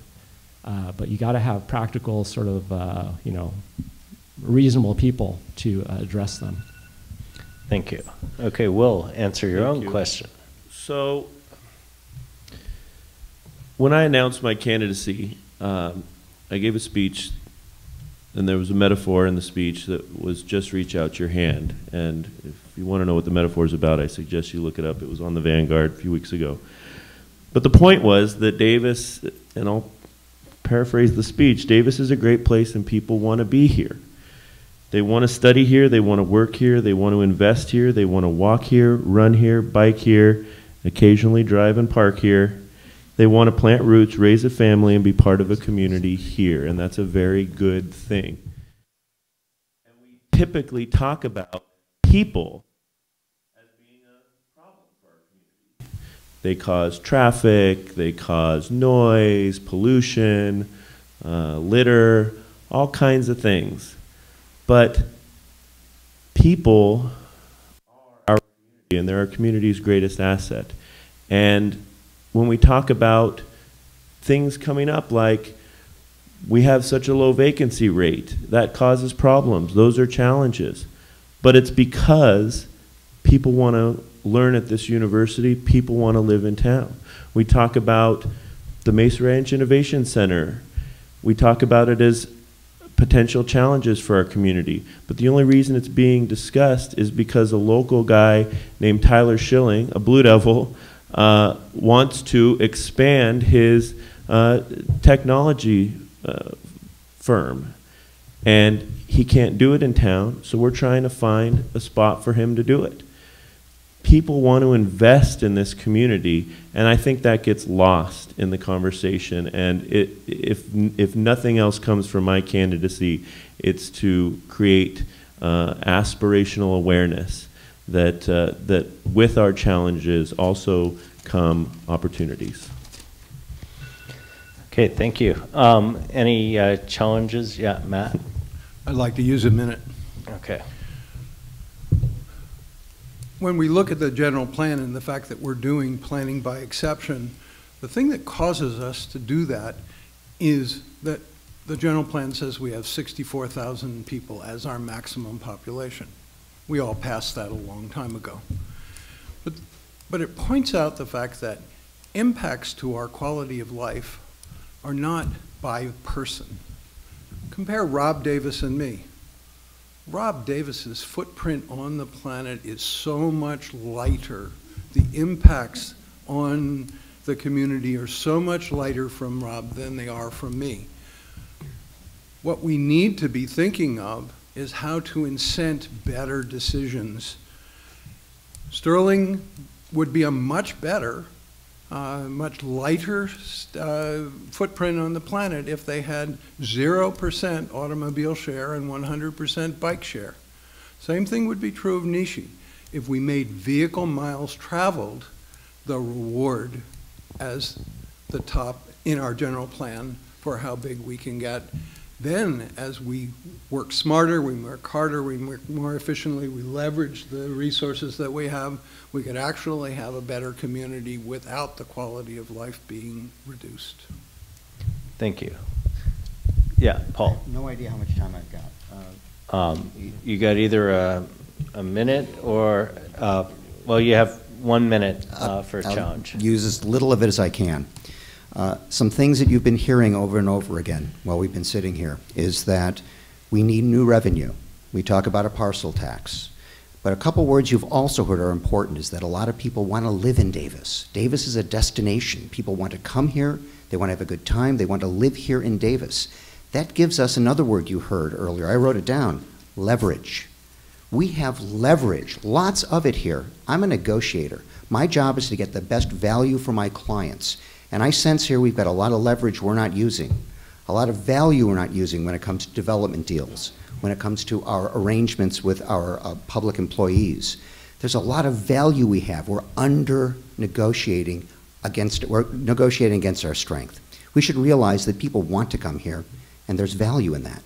Uh, but you got to have practical, sort of, uh, you know, reasonable people to uh, address them. Thank you. Okay, Will, answer your Thank own you. question. So, when I announced my candidacy, um, I gave a speech, and there was a metaphor in the speech that was just reach out your hand. And if you want to know what the metaphor is about, I suggest you look it up. It was on the Vanguard a few weeks ago. But the point was that Davis, and I'll paraphrase the speech Davis is a great place, and people want to be here. They want to study here, they want to work here, they want to invest here, they want to walk here, run here, bike here, occasionally drive and park here. They want to plant roots, raise a family, and be part of a community here, and that's a very good thing. And we typically talk about people as being a problem for our community. They cause traffic, they cause noise, pollution, uh, litter, all kinds of things. But people are our community, and they're our community's greatest asset. And when we talk about things coming up like we have such a low vacancy rate, that causes problems. Those are challenges. But it's because people want to learn at this university, people want to live in town. We talk about the Mace Ranch Innovation Center. We talk about it as potential challenges for our community. But the only reason it's being discussed is because a local guy named Tyler Schilling, a Blue Devil, uh, wants to expand his uh, technology uh, firm. And he can't do it in town, so we're trying to find a spot for him to do it. People want to invest in this community, and I think that gets lost in the conversation. And it, if, if nothing else comes from my candidacy, it's to create uh, aspirational awareness that, uh, that with our challenges also come opportunities. Okay, thank you. Um, Any uh, challenges? Yeah, Matt? I'd like to use a minute. Okay. When we look at the general plan and the fact that we're doing planning by exception, the thing that causes us to do that is that the general plan says we have 64,000 people as our maximum population. We all passed that a long time ago. But, but it points out the fact that impacts to our quality of life are not by person. Compare Rob Davis and me. Rob Davis's footprint on the planet is so much lighter. The impacts on the community are so much lighter from Rob than they are from me. What we need to be thinking of is how to incent better decisions. Sterling would be a much better, uh, much lighter uh, footprint on the planet if they had 0% automobile share and 100% bike share. Same thing would be true of Nishi. If we made vehicle miles traveled the reward as the top in our general plan for how big we can get, then as we work smarter, we work harder, we work more efficiently, we leverage the resources that we have, we could actually have a better community without the quality of life being reduced. Thank you. Yeah, Paul? No idea how much time I've got. Uh, Um, y- You got either a, a minute or, uh, well, you have one minute uh, for a I'll challenge. Use as little of it as I can. Uh, Some things that you've been hearing over and over again while we've been sitting here is that we need new revenue. We talk about a parcel tax. But a couple words you've also heard are important is that a lot of people want to live in Davis. Davis is a destination. People want to come here, they want to have a good time, they want to live here in Davis. That gives us another word you heard earlier. I wrote it down leverage. We have leverage, lots of it here. I'm a negotiator. My job is to get the best value for my clients. And I sense here we've got a lot of leverage we're not using, a lot of value we're not using when it comes to development deals, when it comes to our arrangements with our uh, public employees. There's a lot of value we have. We're under negotiating against, we're negotiating against our strength. We should realize that people want to come here, and there's value in that.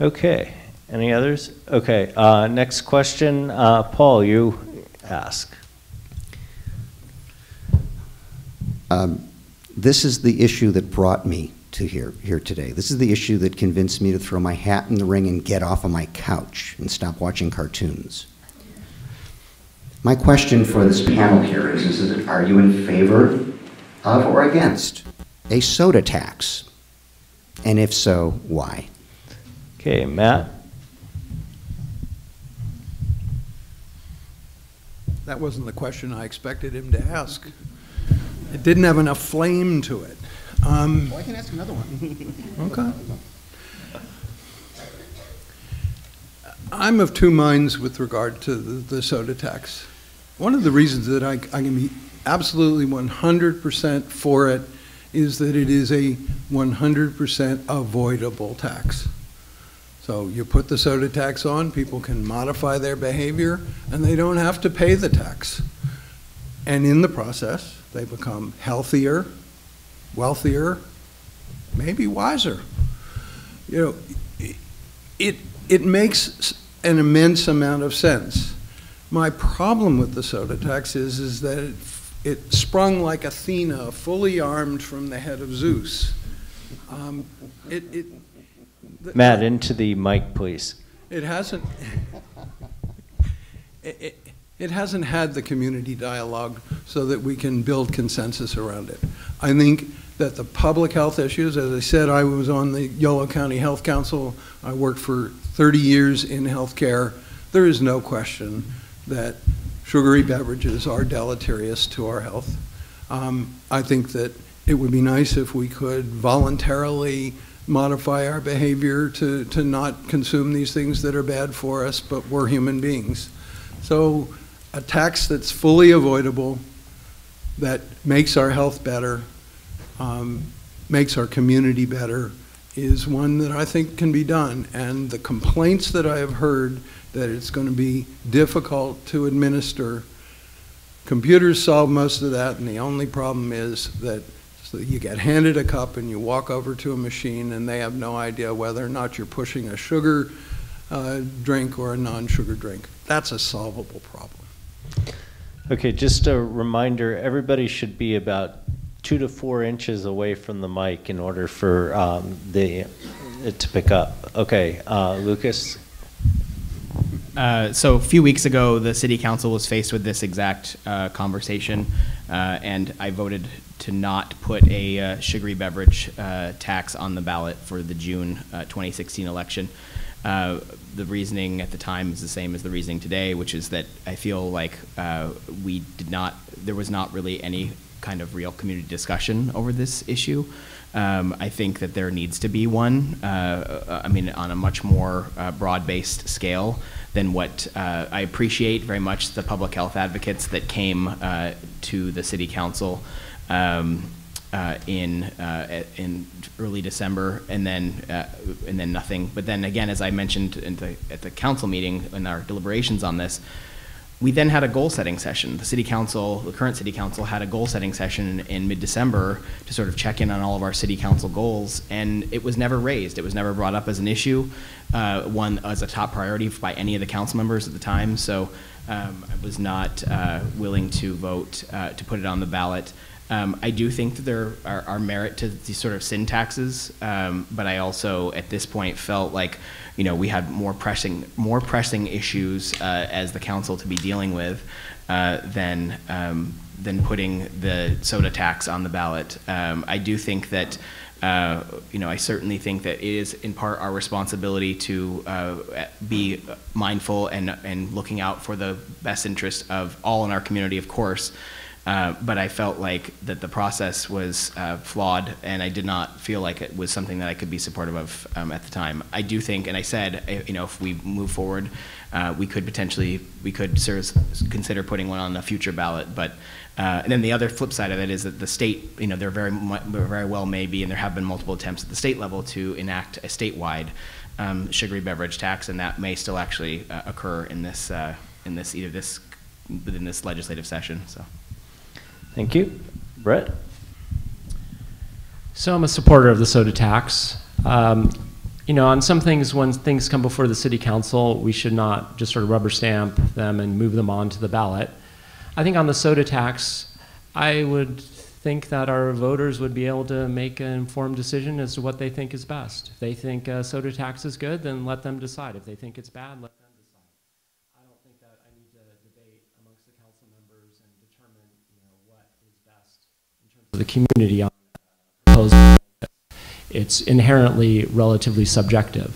Okay, any others? Okay, uh, next question, uh, Paul, you ask. Um, this is the issue that brought me to here, here today. This is the issue that convinced me to throw my hat in the ring and get off of my couch and stop watching cartoons. My question for this panel here is, is that are you in favor of or against a soda tax? And if so, why? Okay, Matt? That wasn't the question I expected him to ask. It didn't have enough flame to it. Um, I can ask another one. *laughs* Okay. I'm of two minds with regard to the, the soda tax. One of the reasons that I, I can be absolutely 100% for it is that it is a 100% avoidable tax. So you put the soda tax on, people can modify their behavior, and they don't have to pay the tax. And in the process, they become healthier, wealthier, maybe wiser. you know, it, it makes an immense amount of sense. My problem with the soda tax is, is that it, it sprung like Athena, fully armed from the head of Zeus. Um, it, it, Matt, into the mic, please. it hasn't, *laughs* it, it, hasn't had the community dialogue so that we can build consensus around it. I think that the public health issues, as I said, I was on the Yolo County Health Council. I worked for 30 years in healthcare. There is no question that sugary beverages are deleterious to our health. Um, I think that it would be nice if we could voluntarily modify our behavior to, to not consume these things that are bad for us, but we're human beings. So a tax that's fully avoidable, that makes our health better, um, makes our community better, is one that I think can be done. And the complaints that I have heard that it's going to be difficult to administer, computers solve most of that, and the only problem is that you get handed a cup and you walk over to a machine and they have no idea whether or not you're pushing a sugar uh, drink or a non-sugar drink. That's a solvable problem. Okay, just a reminder, everybody should be about two to four inches away from the mic in order for um, the, to pick up. Okay, uh, Lucas? Uh, so a few weeks ago, the city council was faced with this exact uh, conversation, uh, and I voted to not put a uh, sugary beverage uh, tax on the ballot for the June uh, 2016 election. The reasoning at the time is the same as the reasoning today, which is that I feel like uh, we did not, there was not really any kind of real community discussion over this issue. Um, I think that there needs to be one. Uh, I mean, on a much more uh, broad-based scale than what uh, I appreciate very much the public health advocates that came uh, to the city council um, uh, in uh, in early December, and then uh, and then nothing. But then again, as I mentioned the, at the council meeting in our deliberations on this, we then had a goal setting session. The city council, the current city council, had a goal setting session in, in mid December to sort of check in on all of our city council goals, and it was never raised. It was never brought up as an issue, uh, one as a top priority by any of the council members at the time. So um, I was not uh, willing to vote uh, to put it on the ballot. Um, I do think that there are, are merit to these sort of sin taxes, um, but I also, at this point, felt like, you know, we had more pressing, more pressing issues uh, as the council to be dealing with uh, than um, than putting the soda tax on the ballot. Um, I do think that. Uh, you know, I certainly think that it is in part our responsibility to uh, be mindful and, and looking out for the best interest of all in our community, of course. Uh, but I felt like that the process was uh, flawed, and I did not feel like it was something that I could be supportive of um, at the time. I do think, and I said, eh, you know, if we move forward, uh, we could potentially we could consider putting one on a future ballot. But uh, and then the other flip side of it is that the state, you know, there very very well may be, and there have been multiple attempts at the state level to enact a statewide um, sugary beverage tax, and that may still actually uh, occur in this uh, in this either this within this legislative session. So. Thank you. Brett? So I'm a supporter of the soda tax. Um, you know, on some things, when things come before the city council, we should not just sort of rubber stamp them and move them on to the ballot. I think on the soda tax, I would think that our voters would be able to make an informed decision as to what they think is best. If they think uh, soda tax is good, then let them decide. If they think it's bad, let them decide. I don't think that I need to debate amongst the council members and determine, you know, what is best in terms of the community on. It's inherently relatively subjective.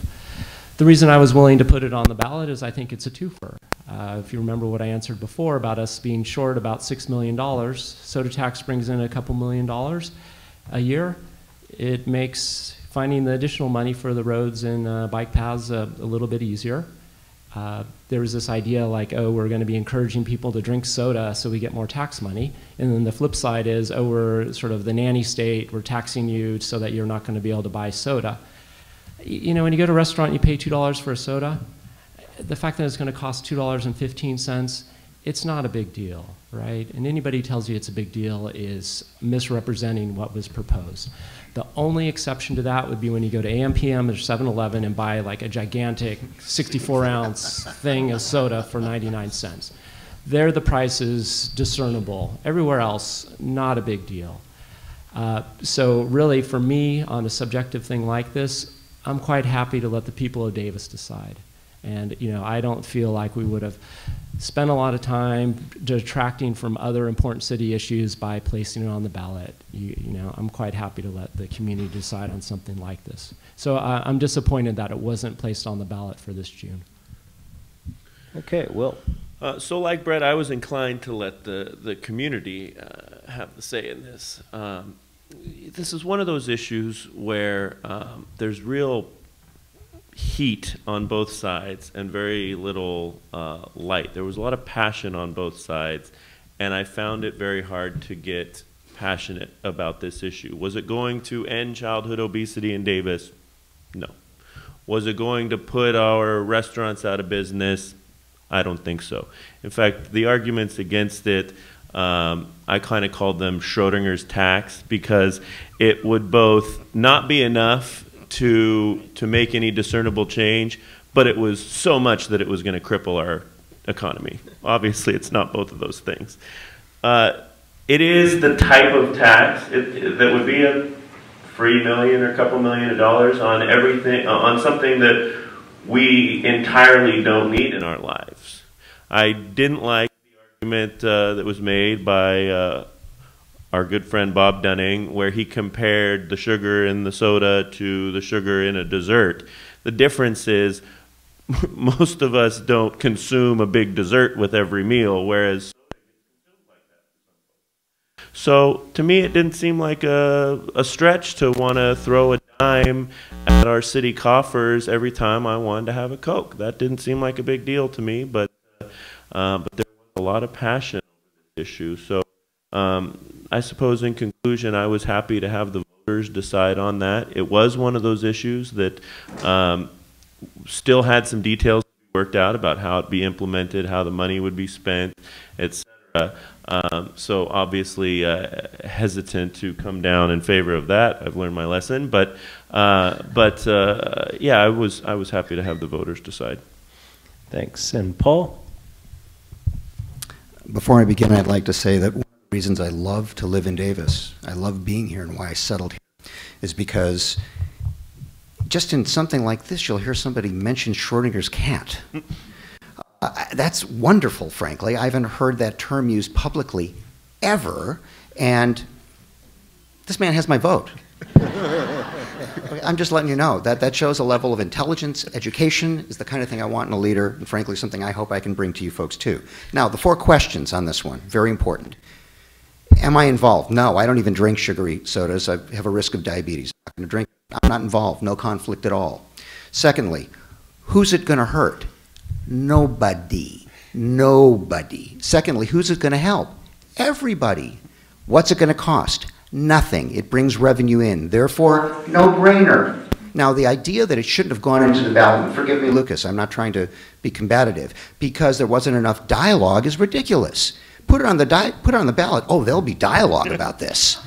The reason I was willing to put it on the ballot is I think it's a twofer. Uh, if you remember what I answered before about us being short about $6 million, soda tax brings in a couple million dollars a year. It makes finding the additional money for the roads and uh, bike paths a, a little bit easier. Uh, there was this idea like, oh, we're going to be encouraging people to drink soda so we get more tax money. And then the flip side is, oh, we're sort of the nanny state, we're taxing you so that you're not going to be able to buy soda. You know, when you go to a restaurant, and you pay $2 for a soda. The fact that it's going to cost $2.15 it's not a big deal, right? And anybody tells you it's a big deal is misrepresenting what was proposed. The only exception to that would be when you go to AMPM or 7-Eleven and buy like a gigantic 64 ounce thing of soda for 99 cents. There, the price is discernible. Everywhere else, not a big deal. Uh, so, really, for me, on a subjective thing like this, I'm quite happy to let the people of Davis decide. And you know, I don't feel like we would have spent a lot of time detracting from other important city issues by placing it on the ballot. You, you know, I'm quite happy to let the community decide on something like this. So uh, I'm disappointed that it wasn't placed on the ballot for this June. Okay, Will. Uh, so, like Brett, I was inclined to let the the community uh, have the say in this. Um, this is one of those issues where um, there's real heat on both sides and very little uh, light. There was a lot of passion on both sides, and I found it very hard to get passionate about this issue. Was it going to end childhood obesity in Davis? No. Was it going to put our restaurants out of business? I don't think so. In fact, the arguments against it, um, I kind of called them Schrodinger's tax because it would both not be enough to to make any discernible change, but it was so much that it was going to cripple our economy. Obviously, it's not both of those things. Uh, it is the type of tax it, that would be a free million or a couple million of dollars on everything on something that we entirely don't need in our lives. I didn't like the argument uh, that was made by uh, our good friend Bob Dunning, where he compared the sugar in the soda to the sugar in a dessert. The difference is *laughs* most of us don't consume a big dessert with every meal, whereas so to me, it didn't seem like a, a stretch to want to throw a dime at our city coffers every time I wanted to have a Coke. That didn't seem like a big deal to me, but uh, but there was a lot of passion over this issue. So um, I suppose in conclusion, I was happy to have the voters decide on that. It was one of those issues that um, still had some details worked out about how it would be implemented, how the money would be spent, etc. Um, so obviously uh, hesitant to come down in favor of that. I've learned my lesson, but uh, but uh, yeah, I was I was happy to have the voters decide. Thanks. And Paul. Before I begin, I'd like to say that reasons I love to live in Davis, I love being here and why I settled here, is because just in something like this, you'll hear somebody mention Schrodinger's cat. Uh, that's wonderful, frankly. I haven't heard that term used publicly ever, and this man has my vote. *laughs* I'm just letting you know that that shows a level of intelligence. Education is the kind of thing I want in a leader, and frankly, something I hope I can bring to you folks too. Now, the four questions on this one, very important. Am I involved? No, I don't even drink sugary sodas. I have a risk of diabetes. I'm not going to drink. I'm not involved. No conflict at all. Secondly, who's it going to hurt? Nobody. Nobody. Secondly, who's it going to help? Everybody. What's it going to cost? Nothing. It brings revenue in. Therefore, no brainer. Now, the idea that it shouldn't have gone into the ballot, forgive me, Lucas, I'm not trying to be combative, because there wasn't enough dialogue is ridiculous. Put it on the di- put it on the ballot. Oh, there'll be dialogue about this.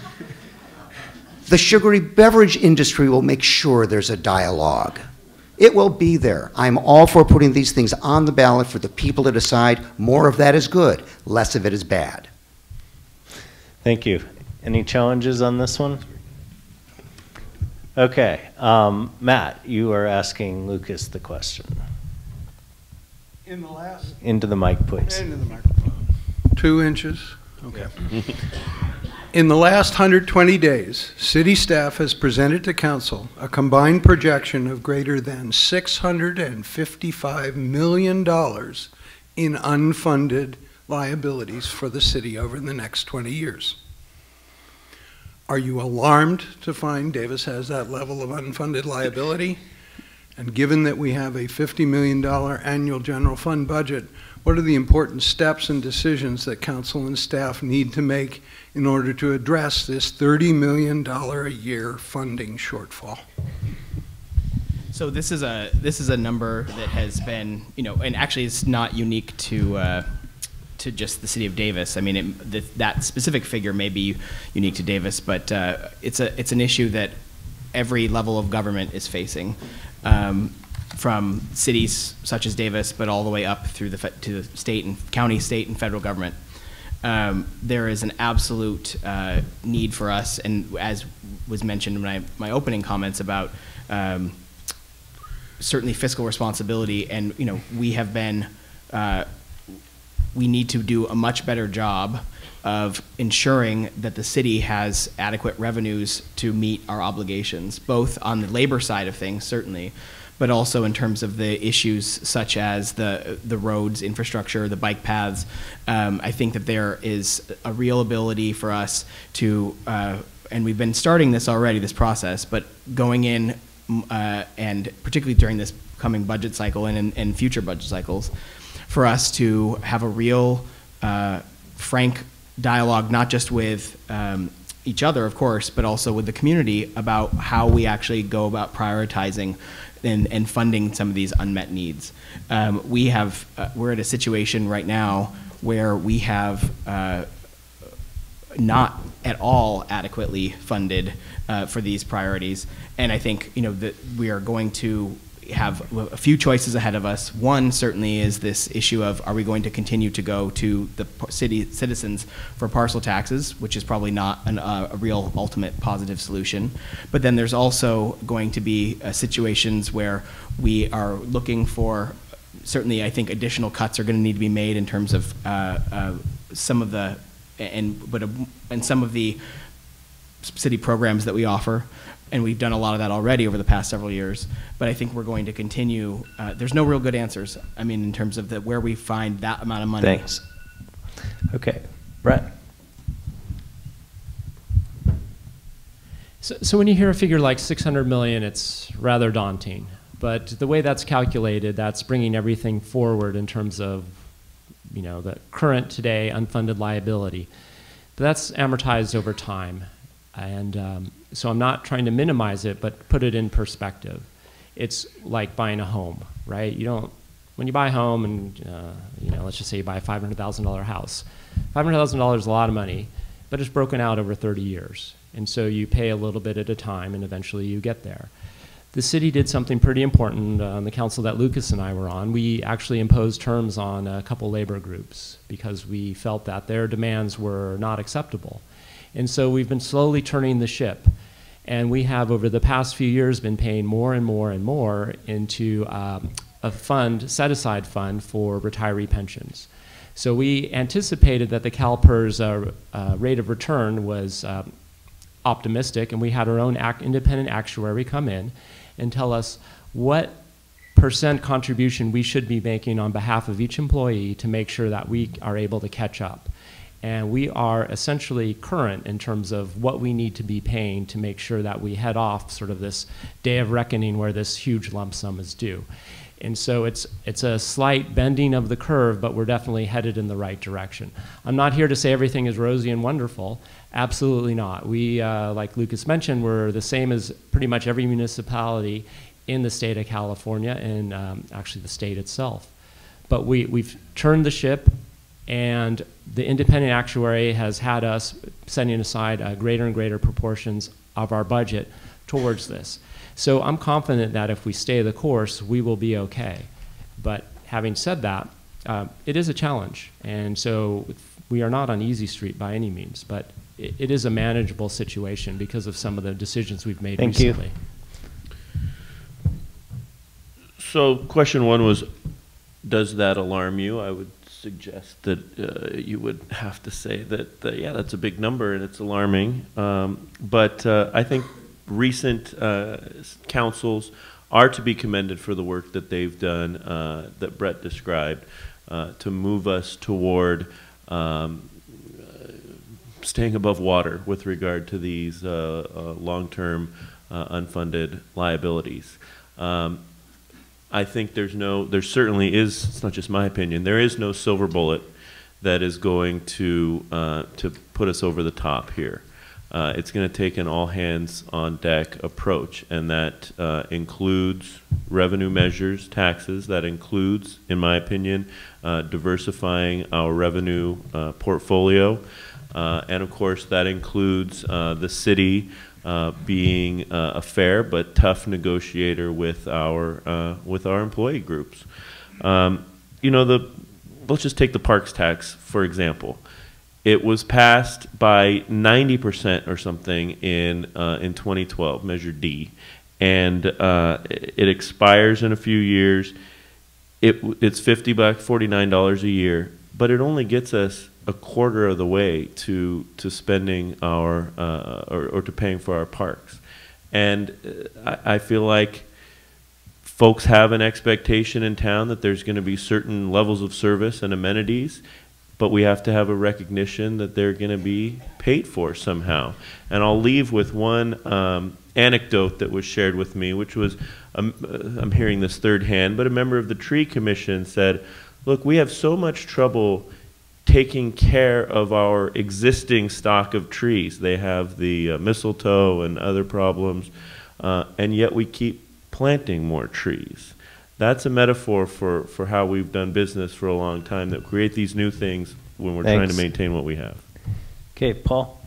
The sugary beverage industry will make sure there's a dialogue. It will be there. I'm all for putting these things on the ballot for the people to decide. More of that is good, less of it is bad. Thank you. Any challenges on this one? Okay. Um, Matt, you are asking Lucas the question. In the last. Into the mic, please. Into the microphone. Two inches? Okay. *laughs* In the last 120 days, city staff has presented to council a combined projection of greater than $655 million in unfunded liabilities for the city over the next 20 years. Are you alarmed to find Davis has that level of unfunded liability? And given that we have a $50 million annual general fund budget, what are the important steps and decisions that council and staff need to make in order to address this $30 million a year funding shortfall? So this is a this is a number that has been you know, and actually it's not unique to uh, to just the city of Davis. I mean, it, th- that specific figure may be unique to Davis, but uh, it's a it's an issue that every level of government is facing, um, from cities such as Davis, but all the way up through the to the state and county, state, and federal government. Um, there is an absolute uh, need for us, and as was mentioned in my, my opening comments about um, certainly fiscal responsibility, and you know we have been uh, we need to do a much better job of ensuring that the city has adequate revenues to meet our obligations, both on the labor side of things, certainly, but also in terms of the issues such as the the roads, infrastructure, the bike paths. Um, I think that there is a real ability for us to, uh, and we've been starting this already, this process, but going in uh, and particularly during this coming budget cycle and in, and future budget cycles, for us to have a real, uh, frank dialogue, not just with um, each other, of course, but also with the community about how we actually go about prioritizing and, and funding some of these unmet needs. Um, we have, uh, we're at a situation right now where we have uh, not at all adequately funded uh, for these priorities. And I think you know that we are going to have a few choices ahead of us. One certainly is this issue of are we going to continue to go to the city citizens for parcel taxes, which is probably not an, uh, a real ultimate positive solution. But then there's also going to be uh, situations where we are looking for certainly I think additional cuts are going to need to be made in terms of uh, uh, some of the and but uh, and some of the city programs that we offer, and we've done a lot of that already over the past several years. But I think we're going to continue. Uh, there's no real good answers. I mean, in terms of the, where we find that amount of money. Thanks. Okay, Brett. So, so when you hear a figure like 600 million, it's rather daunting. But the way that's calculated, that's bringing everything forward in terms of, you know, the current today unfunded liability. But that's amortized over time. And um, so I'm not trying to minimize it, but put it in perspective. It's like buying a home, right? You don't, when you buy a home and, uh, you know, let's just say you buy a $500,000 house. $500,000 is a lot of money, but it's broken out over 30 years. And so you pay a little bit at a time and eventually you get there. The city did something pretty important uh, on the council that Lucas and I were on. We actually imposed terms on a couple labor groups because we felt that their demands were not acceptable. And so we've been slowly turning the ship. And we have, over the past few years, been paying more and more and more into um, a fund, set aside fund for retiree pensions. So we anticipated that the CalPERS uh, uh, rate of return was um, optimistic, and we had our own act, independent actuary come in and tell us what percent contribution we should be making on behalf of each employee to make sure that we are able to catch up. And we are essentially current in terms of what we need to be paying to make sure that we head off sort of this day of reckoning where this huge lump sum is due. And so it's, it's a slight bending of the curve, but we're definitely headed in the right direction. I'm not here to say everything is rosy and wonderful. Absolutely not. We, uh, like Lucas mentioned, we're the same as pretty much every municipality in the state of California and um, actually the state itself. But we, we've turned the ship, and the independent actuary has had us setting aside uh, greater and greater proportions of our budget towards this. So I'm confident that if we stay the course, we will be okay. But having said that, uh, it is a challenge. And so we are not on easy street by any means, but it, it is a manageable situation because of some of the decisions we've made Thank you. recently. So question one was, does that alarm you? I would suggest that uh, you would have to say that, uh, yeah, that's a big number and it's alarming. Um, but uh, I think recent uh, councils are to be commended for the work that they've done, uh, that Brett described, uh, to move us toward um, staying above water with regard to these long-term uh, unfunded liabilities. Um, I think there's no, there certainly is, it's not just my opinion, there is no silver bullet that is going to, uh, to put us over the top here. uh, it's going to take an all hands on deck approach, and that uh, includes revenue measures, taxes. That includes, in my opinion, uh, diversifying our revenue uh, portfolio. Uh, and of course, that includes the city uh, being uh, a fair but tough negotiator with our uh, with our employee groups. Um, you know, the let's just take the parks tax for example. It was passed by 90% or something in uh, in 2012, Measure D, and uh, it expires in a few years. It, it's 50 bucks, 49 dollars a year, but it only gets us a quarter of the way to to spending our uh, or, or to paying for our parks, and uh, I, I feel like folks have an expectation in town that there's going to be certain levels of service and amenities, but we have to have a recognition that they're going to be paid for somehow. And I'll leave with one um, anecdote that was shared with me, which was um, uh, I'm hearing this third hand, but a member of the tree commission said, "Look, we have so much trouble." Taking care of our existing stock of trees. They have the uh, mistletoe and other problems, uh, and yet we keep planting more trees. That's a metaphor for, for how we've done business for a long time, that create these new things when we're trying to maintain what we have. Okay, Paul?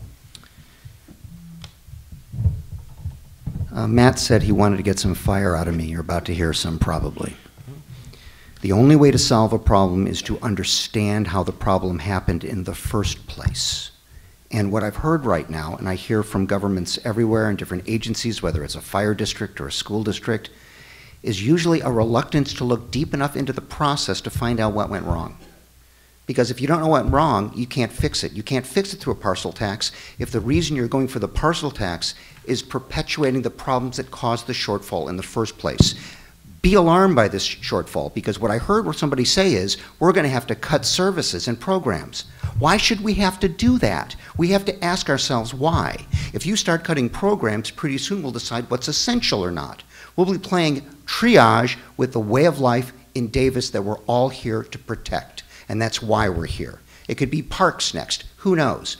Uh, Matt said he wanted to get some fire out of me. You're about to hear some probably. The only way to solve a problem is to understand how the problem happened in the first place. And what I've heard right now, and I hear from governments everywhere and different agencies, whether it's a fire district or a school district, is usually a reluctance to look deep enough into the process to find out what went wrong. Because if you don't know what went wrong, you can't fix it. You can't fix it through a parcel tax if the reason you're going for the parcel tax is perpetuating the problems that caused the shortfall in the first place be alarmed by this shortfall because what I heard somebody say is we're going to have to cut services and programs. Why should we have to do that? We have to ask ourselves why. If you start cutting programs, pretty soon we'll decide what's essential or not. We'll be playing triage with the way of life in Davis that we're all here to protect, and that's why we're here. It could be parks next. Who knows?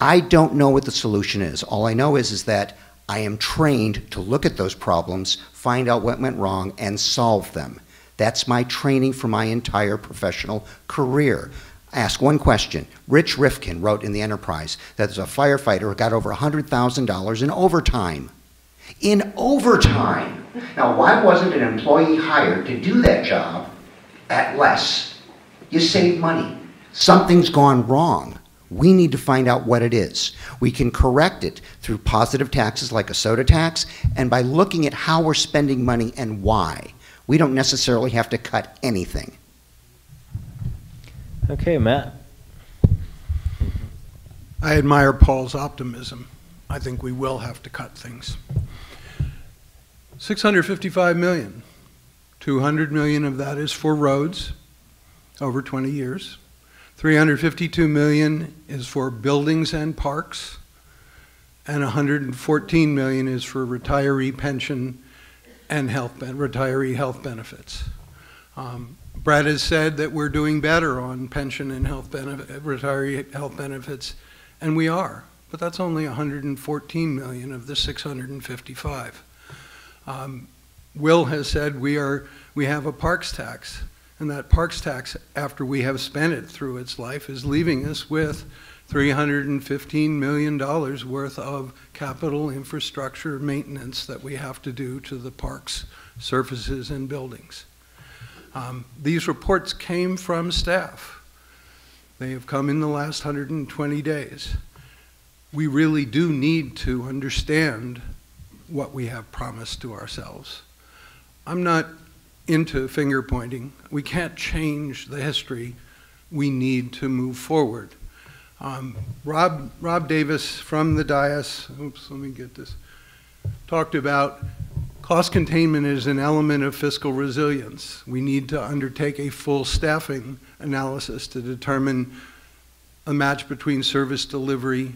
I don't know what the solution is. All I know is, is that I am trained to look at those problems, find out what went wrong, and solve them. That's my training for my entire professional career. Ask one question. Rich Rifkin wrote in the Enterprise that there's a firefighter who got over $100,000 in overtime. In overtime! Now, why wasn't an employee hired to do that job at less? You save money. Something's gone wrong. We need to find out what it is. We can correct it through positive taxes like a soda tax and by looking at how we're spending money and why. We don't necessarily have to cut anything. Okay, Matt? I admire Paul's optimism. I think we will have to cut things. 655 million. 200 million of that is for roads over 20 years. 352 million is for buildings and parks, and 114 million is for retiree pension and health retiree health benefits. Um, Brad has said that we're doing better on pension and health benefit, retiree health benefits, and we are, but that's only 114 million of the 655. Um, Will has said we are we have a parks tax and that parks tax, after we have spent it through its life, is leaving us with $315 million worth of capital infrastructure maintenance that we have to do to the parks, surfaces, and buildings. Um, these reports came from staff. They have come in the last 120 days. We really do need to understand what we have promised to ourselves. I'm not into finger pointing. We can't change the history. We need to move forward. Um, Rob, Rob Davis from the dais, oops, let me get this, talked about cost containment is an element of fiscal resilience. We need to undertake a full staffing analysis to determine a match between service delivery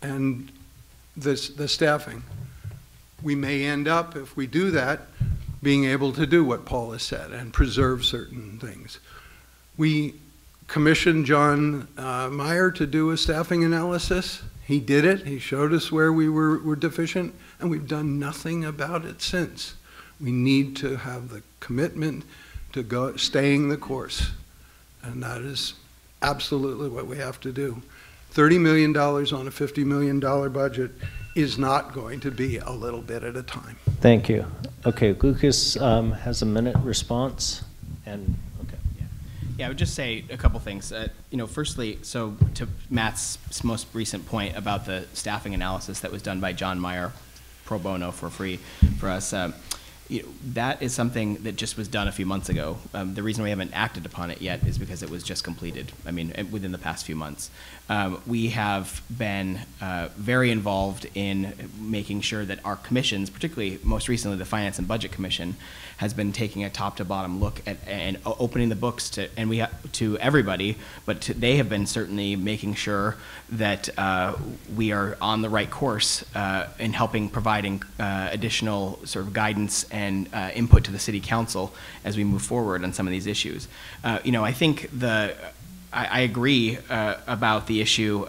and this, the staffing. We may end up, if we do that, being able to do what Paul has said and preserve certain things. We commissioned John uh, Meyer to do a staffing analysis. He did it, he showed us where we were, were deficient, and we've done nothing about it since. We need to have the commitment to go, staying the course. And that is absolutely what we have to do. $30 million on a $50 million budget is not going to be a little bit at a time. Thank you. Okay, Lucas um, has a minute response, and, okay. Yeah, yeah, I would just say a couple things. Uh, you know, firstly, so to Matt's most recent point about the staffing analysis that was done by John Meyer pro bono for free for us. Um, you know, that is something that just was done a few months ago. Um, the reason we haven't acted upon it yet is because it was just completed. I mean, uh, within the past few months, um, we have been uh, very involved in making sure that our commissions, particularly most recently the Finance and Budget Commission, has been taking a top to bottom look at and opening the books to and we to everybody, but to, they have been certainly making sure that uh, we are on the right course uh, in helping providing uh, additional sort of guidance and uh, input to the city council as we move forward on some of these issues. Uh, you know, I think the I, I agree uh, about the issue.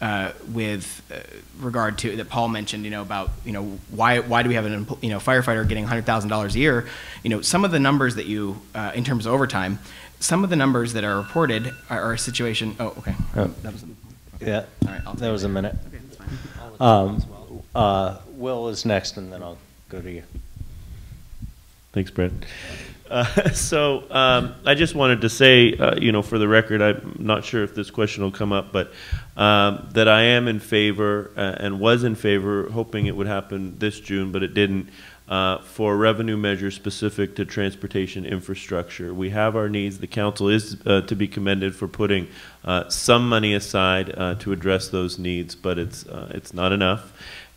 Uh, with uh, regard to that Paul mentioned, you know, about you know why why do we have an you know firefighter getting hundred thousand dollars a year? You know, some of the numbers that you uh, in terms of overtime, some of the numbers that are reported are, are a situation. Oh, okay. Oh. That was, Yeah, all right, I'll that was it. a minute. Okay, that's fine. Um, uh, Will is next, and then I'll go to you. Thanks, Brett. Uh, *laughs* so um, I just wanted to say, uh, you know, for the record, I'm not sure if this question will come up, but um, that I am in favor uh, and was in favor, hoping it would happen this June, but it didn't, uh, for revenue measures specific to transportation infrastructure. We have our needs. The council is uh, to be commended for putting some money aside to address those needs, but it's it's not enough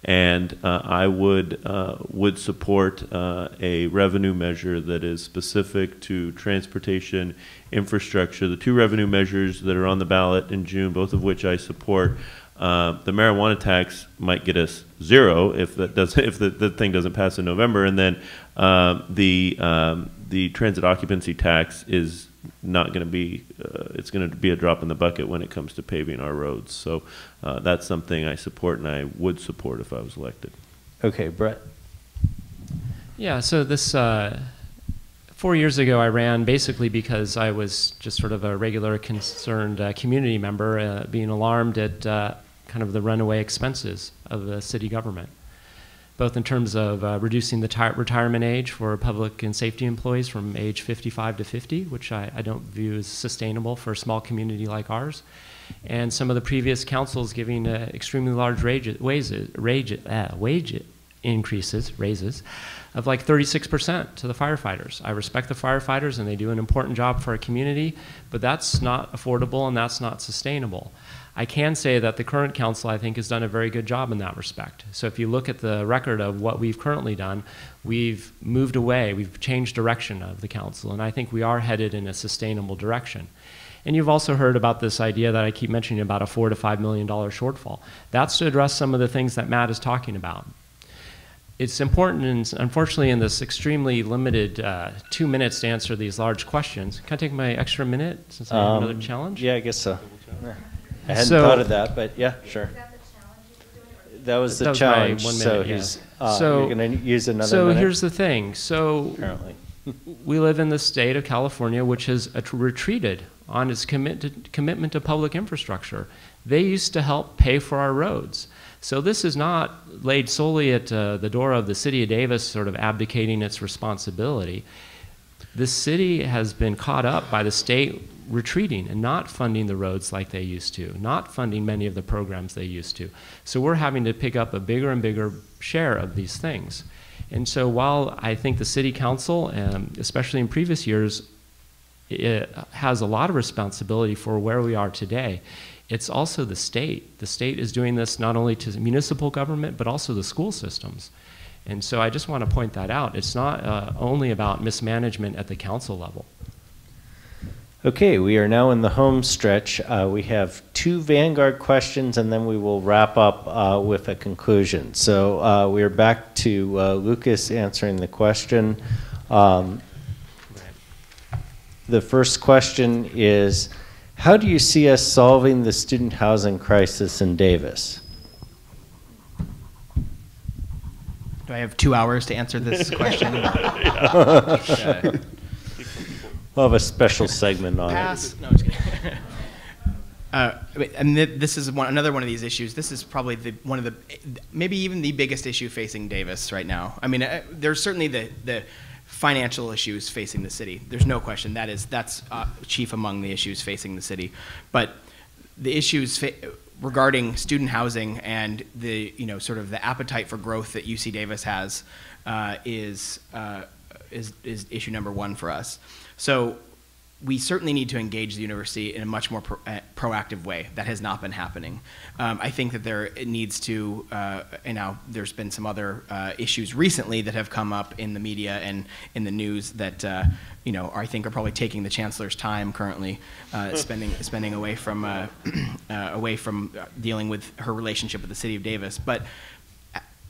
and uh, I would uh, would support uh, a revenue measure that is specific to transportation infrastructure. The two revenue measures that are on the ballot in June, both of which I support. Uh, the marijuana tax might get us zero if that does *laughs* if the, the thing doesn't pass in November, and then uh, the um, the transit occupancy tax is not going to be uh, it's going to be a drop in the bucket when it comes to paving our roads. So uh, that's something I support and I would support if I was elected. Okay, Brett? Yeah, so this, uh, four years ago, I ran basically because I was just sort of a regular concerned uh, community member, uh, being alarmed at uh, kind of the runaway expenses of the city government, both in terms of uh, reducing the ti- retirement age for public and safety employees from age 55 to 50, which I, I don't view as sustainable for a small community like ours, and some of the previous councils giving uh, extremely large wage, wages, wage, uh, wage increases, raises, of like 36% to the firefighters. I respect the firefighters and they do an important job for our community, but that's not affordable and that's not sustainable. I can say that the current council, I think, has done a very good job in that respect. So if you look at the record of what we've currently done, we've moved away, we've changed direction of the council, and I think we are headed in a sustainable direction. And you've also heard about this idea that I keep mentioning about a four to five million dollar shortfall. That's to address some of the things that Matt is talking about it's important, and unfortunately, in this extremely limited uh, two minutes to answer these large questions. Can I take my extra minute since I have Um, another challenge? Yeah, I guess so. I hadn't So- thought of that, but yeah, sure. That was the That was challenge, one so minute, yeah. he's, uh, So- you're gonna use another So minute, here's the thing. So apparently. we live in the state of California, which has at- retreated on its commit to, commitment to public infrastructure. They used to help pay for our roads. So this is not laid solely at uh, the door of the city of Davis, sort of abdicating its responsibility. The city has been caught up by the state retreating and not funding the roads like they used to, not funding many of the programs they used to. So we're having to pick up a bigger and bigger share of these things. And so while I think the city council, um, especially in previous years, has a lot of responsibility for where we are today. It's also the state. The state is doing this not only to municipal government, but also the school systems. And so I just want to point that out. It's not uh, only about mismanagement at the council level. Okay, we are now in the home stretch. Uh, we have two Vanguard questions, and then we will wrap up uh, with a conclusion. So uh, we are back to uh, Lucas answering the question. Um, the first question is How do you see us solving the student housing crisis in Davis? Do I have two hours to answer this question? *laughs* *laughs* We'll have a special segment on it. Pass. No, I'm just kidding. *laughs* Uh, and th- this is one, another one of these issues. This is probably the, one of the, maybe even the biggest issue facing Davis right now. I mean, uh, there's certainly the, the financial issues facing the city. There's no question that is that's uh, chief among the issues facing the city. But the issues fa- regarding student housing and the you know sort of the appetite for growth that UC Davis has uh, is, uh, is is issue number one for us. So we certainly need to engage the university in a much more pro- uh, proactive way. That has not been happening. Um, I think that there it needs to, uh, you know, there's been some other uh, issues recently that have come up in the media and in the news that, uh, you know, I think are probably taking the chancellor's time currently, uh, spending spending away from uh, *clears throat* away from dealing with her relationship with the city of Davis, but.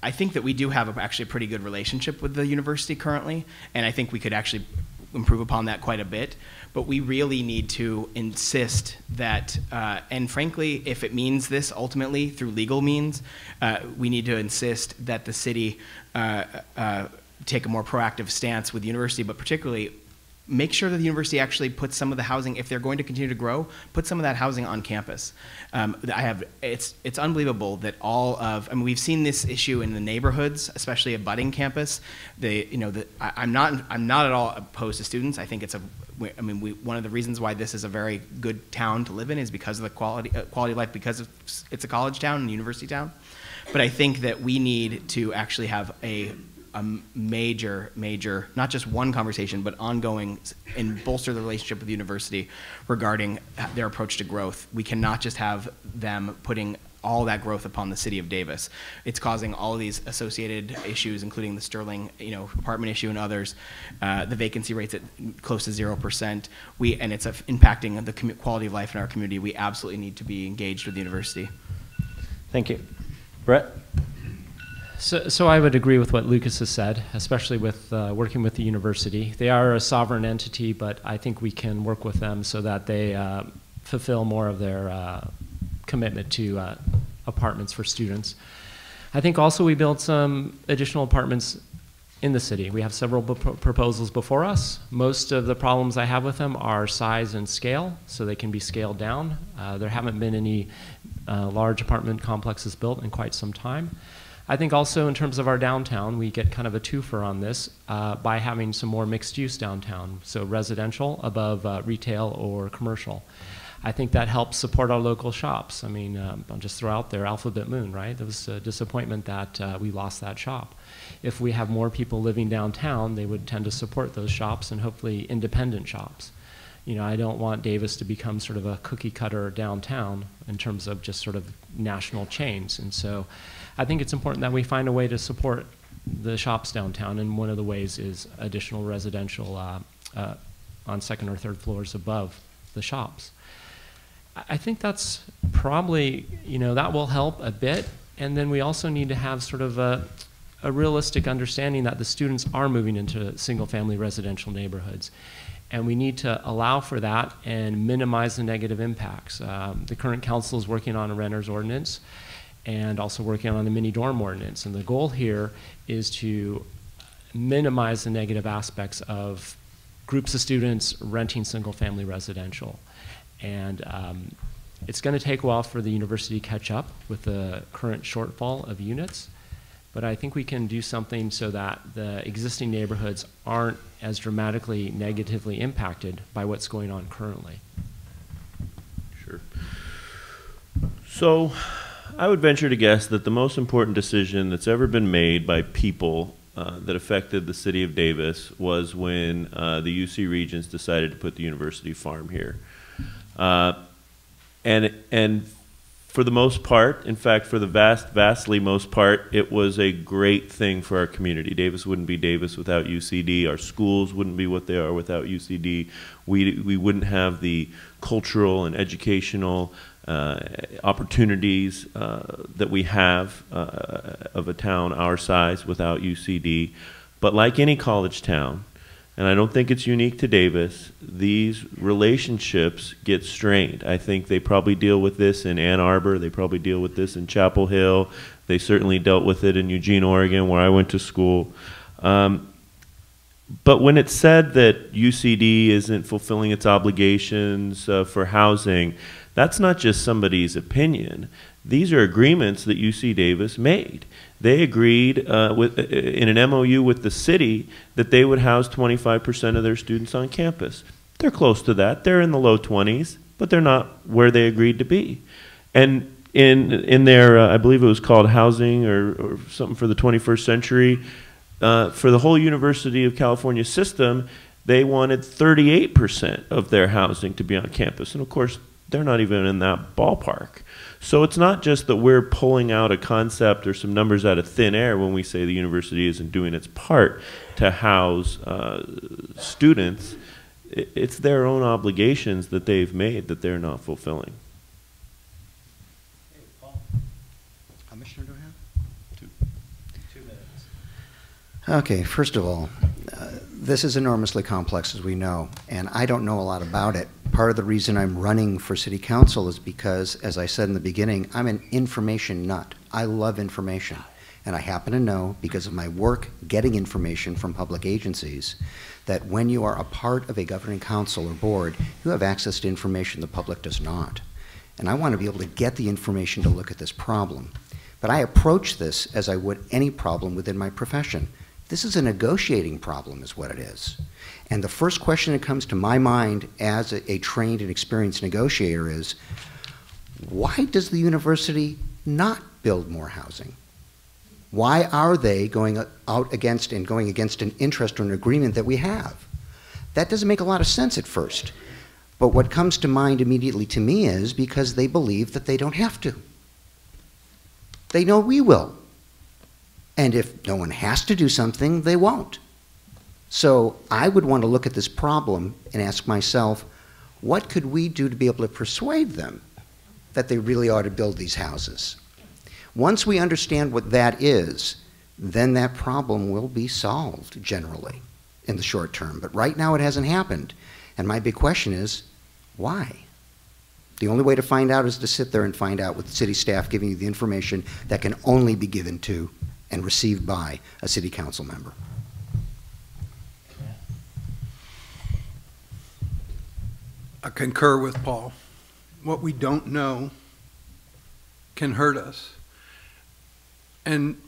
I think that we do have a, actually a pretty good relationship with the university currently, and I think we could actually improve upon that quite a bit but we really need to insist that, uh, and frankly, if it means this ultimately through legal means, uh, we need to insist that the city uh, uh take a more proactive stance with the university, but particularly make sure that the university actually puts some of the housing, if they're going to continue to grow, put some of that housing on campus. Um, I have, it's, it's unbelievable that all of, I mean, we've seen this issue in the neighborhoods, especially at budding campus. They, you know, the, I, am not, I'm not at all opposed to students. I think it's a, I mean, we, one of the reasons why this is a very good town to live in is because of the quality, uh, quality of life, because it's a college town and university town. But I think that we need to actually have a a major, major, not just one conversation, but ongoing and bolster the relationship with the university regarding their approach to growth. We cannot just have them putting all that growth upon the city of Davis. It's causing all these associated issues, including the Sterling, you know, apartment issue and others. Uh, the vacancy rates at close to zero percent. We and it's impacting the quality of life in our community. We absolutely need to be engaged with the university. Thank you, Brett. So, so I would agree with what Lucas has said, especially with uh, working with the university. They are a sovereign entity, but I think we can work with them so that they uh, fulfill more of their uh, commitment to uh, apartments for students. I think also we built some additional apartments in the city. We have several proposals before us. Most of the problems I have with them are size and scale, so they can be scaled down. Uh, there haven't been any uh, large apartment complexes built in quite some time. I think also in terms of our downtown, we get kind of a twofer on this uh, by having some more mixed use downtown, so residential above uh, retail or commercial. I think that helps support our local shops. I mean, um, I'll just throw out there Alphabet Moon, right? There was a disappointment that uh, we lost that shop. If we have more people living downtown, they would tend to support those shops and hopefully independent shops. You know, I don't want Davis to become sort of a cookie cutter downtown in terms of just sort of national chains. And so I think it's important that we find a way to support the shops downtown, and one of the ways is additional residential uh, uh, on second or third floors above the shops. I think that's probably, you know, that will help a bit. And then we also need to have sort of a, a realistic understanding that the students are moving into single family residential neighborhoods. And we need to allow for that and minimize the negative impacts. Um, the current council is working on a renter's ordinance and also working on the mini dorm ordinance. And the goal here is to minimize the negative aspects of groups of students renting single family residential. And um, it's going to take a while for the university to catch up with the current shortfall of units. But I think we can do something so that the existing neighborhoods aren't as dramatically negatively impacted by what's going on currently. Sure. So, I would venture to guess that the most important decision that's ever been made by people uh, that affected the city of Davis was when uh, the UC Regents decided to put the university farm here. Uh, and, and for the most part, in fact, for the vast, vastly most part, it was a great thing for our community. Davis wouldn't be Davis without UCD. Our schools wouldn't be what they are without UCD. We, we wouldn't have the cultural and educational uh, opportunities uh, that we have uh, of a town our size without UCD. But like any college town, and I don't think it's unique to Davis, these relationships get strained. I think they probably deal with this in Ann Arbor, they probably deal with this in Chapel Hill, they certainly dealt with it in Eugene, Oregon, where I went to school. Um, but when it's said that UCD isn't fulfilling its obligations uh, for housing, that's not just somebody's opinion. These are agreements that UC Davis made. They agreed uh, with, uh, in an MOU with the city that they would house 25% of their students on campus. They're close to that. They're in the low 20s, but they're not where they agreed to be. And in, in their, uh, I believe it was called Housing or, or something for the 21st Century, uh, for the whole University of California system, they wanted 38% of their housing to be on campus. And of course, they're not even in that ballpark. So it's not just that we're pulling out a concept or some numbers out of thin air when we say the university isn't doing its part to house uh, students. It's their own obligations that they've made that they're not fulfilling. Commissioner, do Two. Two minutes. Okay, first of all, uh, this is enormously complex, as we know, and I don't know a lot about it part of the reason I'm running for city council is because, as I said in the beginning, I'm an information nut. I love information. And I happen to know, because of my work getting information from public agencies, that when you are a part of a governing council or board, you have access to information the public does not. And I want to be able to get the information to look at this problem. But I approach this as I would any problem within my profession. This is a negotiating problem, is what it is. And the first question that comes to my mind as a, a trained and experienced negotiator is why does the university not build more housing? Why are they going out against and going against an interest or an agreement that we have? That doesn't make a lot of sense at first. But what comes to mind immediately to me is because they believe that they don't have to. They know we will. And if no one has to do something, they won't. So I would want to look at this problem and ask myself, what could we do to be able to persuade them that they really ought to build these houses? Once we understand what that is, then that problem will be solved generally in the short term. But right now it hasn't happened. And my big question is, why? The only way to find out is to sit there and find out with city staff giving you the information that can only be given to and received by a city council member. I concur with Paul. What we don't know can hurt us. And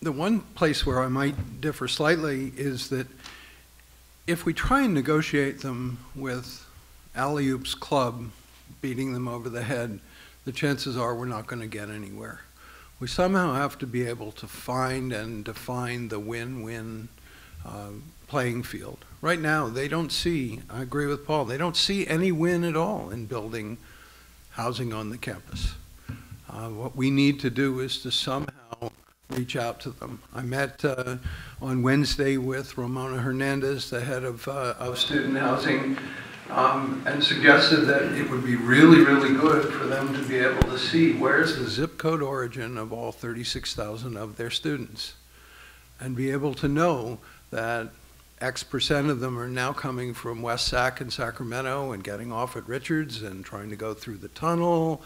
the one place where I might differ slightly is that if we try and negotiate them with alley oops club beating them over the head, the chances are we're not going to get anywhere. We somehow have to be able to find and define the win-win uh, playing field. Right now, they don't see, I agree with Paul, they don't see any win at all in building housing on the campus. Uh, what we need to do is to somehow reach out to them. I met uh, on Wednesday with Ramona Hernandez, the head of, uh, of student housing, um, and suggested that it would be really, really good for them to be able to see where's the zip code origin of all 36,000 of their students and be able to know that X percent of them are now coming from West Sac and Sacramento and getting off at Richards and trying to go through the tunnel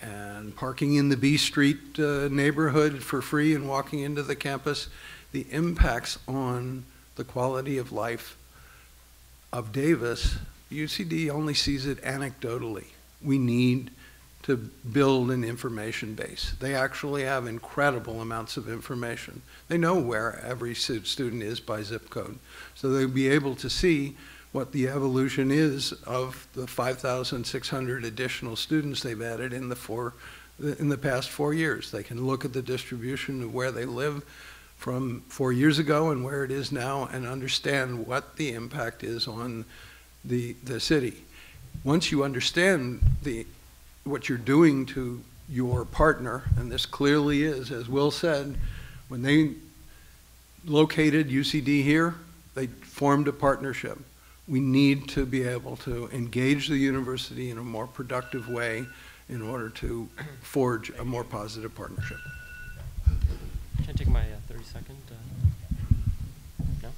and parking in the B Street uh, neighborhood for free and walking into the campus. The impacts on the quality of life of Davis, UCD only sees it anecdotally. We need to build an information base. They actually have incredible amounts of information. They know where every student is by zip code. So they'll be able to see what the evolution is of the 5,600 additional students they've added in the four, in the past four years. They can look at the distribution of where they live from four years ago and where it is now and understand what the impact is on the, the city. Once you understand the what you're doing to your partner, and this clearly is, as Will said, when they located UCD here, they formed a partnership. We need to be able to engage the university in a more productive way in order to forge a more positive partnership. Can I take my uh, 30 second? Uh,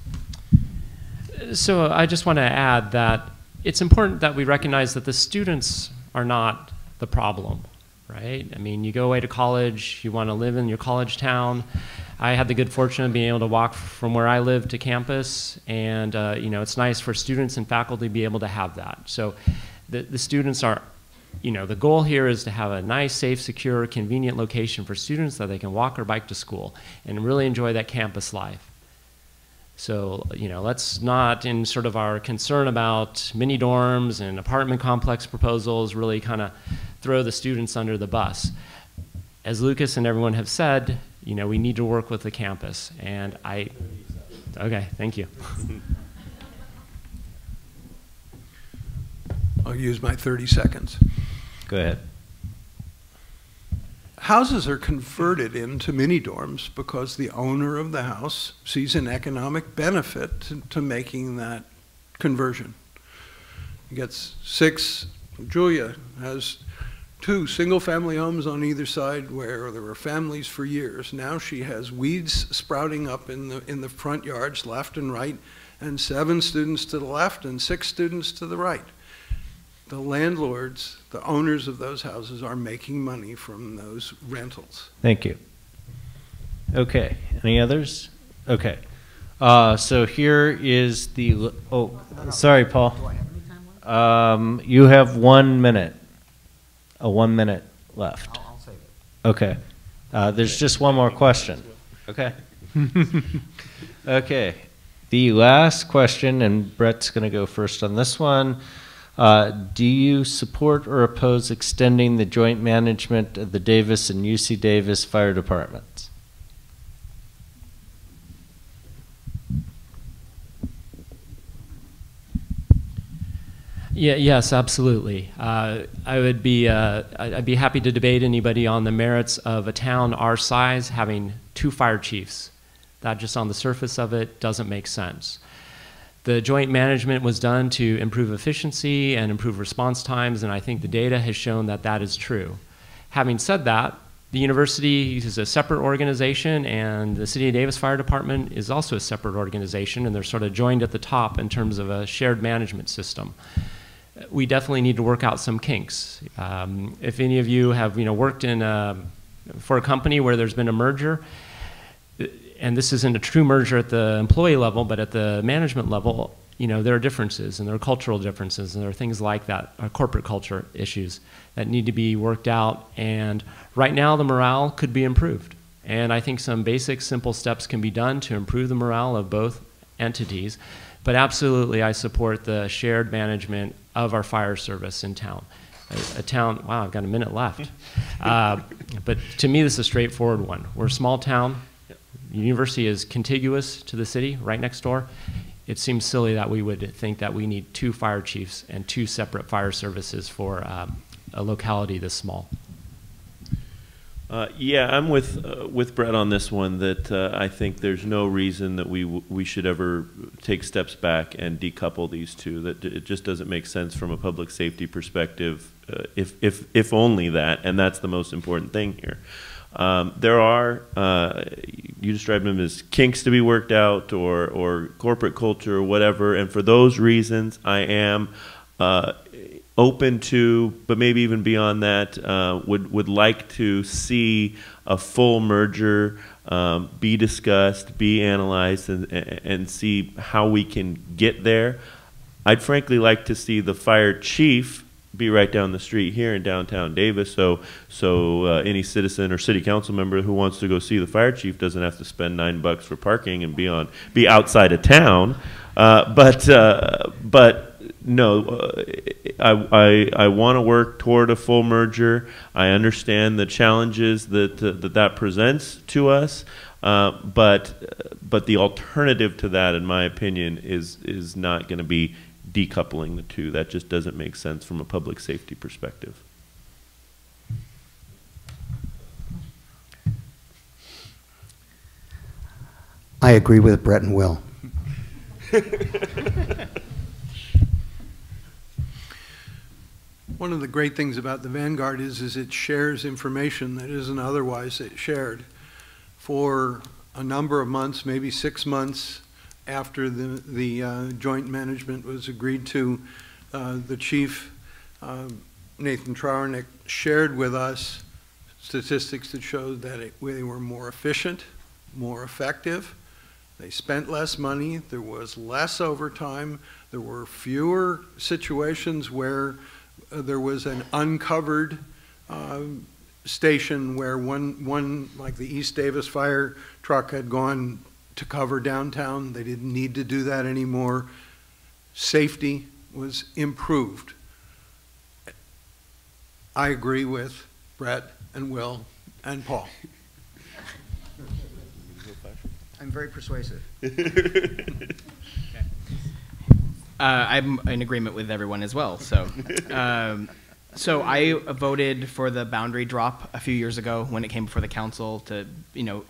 no? So I just want to add that it's important that we recognize that the students are not the problem, right? I mean, you go away to college, you want to live in your college town. I had the good fortune of being able to walk from where I live to campus, and uh, you know, it's nice for students and faculty to be able to have that. So, the, the students are, you know, the goal here is to have a nice, safe, secure, convenient location for students that they can walk or bike to school and really enjoy that campus life. So, you know, let's not, in sort of our concern about mini dorms and apartment complex proposals, really kind of throw the students under the bus. As Lucas and everyone have said, you know, we need to work with the campus. And I, okay, thank you. *laughs* I'll use my 30 seconds. Go ahead. Houses are converted into mini dorms because the owner of the house sees an economic benefit to, to making that conversion. He gets six, Julia has two single-family homes on either side where there were families for years. Now she has weeds sprouting up in the, in the front yards, left and right, and seven students to the left and six students to the right. The landlords, the owners of those houses are making money from those rentals. Thank you. Okay, any others? Okay. Uh, so here is the, oh, sorry, Paul. Um, you have one minute, a one minute left. Okay. Uh, there's just one more question. Okay. *laughs* okay. The last question, and Brett's going to go first on this one. Uh, do you support or oppose extending the joint management of the Davis and UC Davis fire departments? Yeah, yes, absolutely. Uh, I would be, uh, I'd be happy to debate anybody on the merits of a town our size having two fire chiefs. That just on the surface of it doesn't make sense. The joint management was done to improve efficiency and improve response times, and I think the data has shown that that is true. Having said that, the university is a separate organization, and the City of Davis Fire Department is also a separate organization, and they're sort of joined at the top in terms of a shared management system we definitely need to work out some kinks. Um, if any of you have you know worked in a, for a company where there's been a merger, and this isn't a true merger at the employee level, but at the management level, you know there are differences and there are cultural differences and there are things like that, uh, corporate culture issues that need to be worked out. And right now, the morale could be improved. And I think some basic, simple steps can be done to improve the morale of both entities. But absolutely, I support the shared management of our fire service in town. A, a town, wow, I've got a minute left. *laughs* Uh, but to me, this is a straightforward one. We're a small town. University is contiguous to the city, right next door. It seems silly that we would think that we need two fire chiefs and two separate fire services for um, a locality this small. Uh, yeah, I'm with uh, with Brett on this one. That uh, I think there's no reason that we we should ever take steps back and decouple these two. That it just doesn't make sense from a public safety perspective. Uh, if if if only that, and that's the most important thing here. Um, there are uh, you described them as kinks to be worked out, or or corporate culture, or whatever. And for those reasons, I am uh, open to, but maybe even beyond that, uh, would would like to see a full merger um, be discussed, be analyzed, and and see how we can get there. I'd frankly like to see the fire chief be right down the street here in downtown Davis. So so uh, any citizen or city council member who wants to go see the fire chief doesn't have to spend nine bucks for parking and be on be outside of town. Uh, but uh, but no, uh, I, I, I want to work toward a full merger. I understand the challenges that that, that presents to us, uh, but but the alternative to that, in my opinion, is is not going to be decoupling the two. That just doesn't make sense from a public safety perspective. I agree with Brett and Will. One of the great things about the Vanguard is, is it shares information that isn't otherwise shared. For a number of months, maybe six months, after the, the uh, joint management was agreed to, uh, the chief, um, Nathan Trauernicht, shared with us statistics that showed that it, they were more efficient, more effective. They spent less money. There was less overtime. There were fewer situations where uh, there was an uncovered um, station where one, one, like the East Davis fire truck had gone to cover downtown. They didn't need to do that anymore. Safety was improved. I agree with Brett and Will and Paul. I'm very persuasive. *laughs* Uh, I'm in agreement with everyone as well. So, um, so I voted for the boundary drop a few years ago when it came before the council to, you know,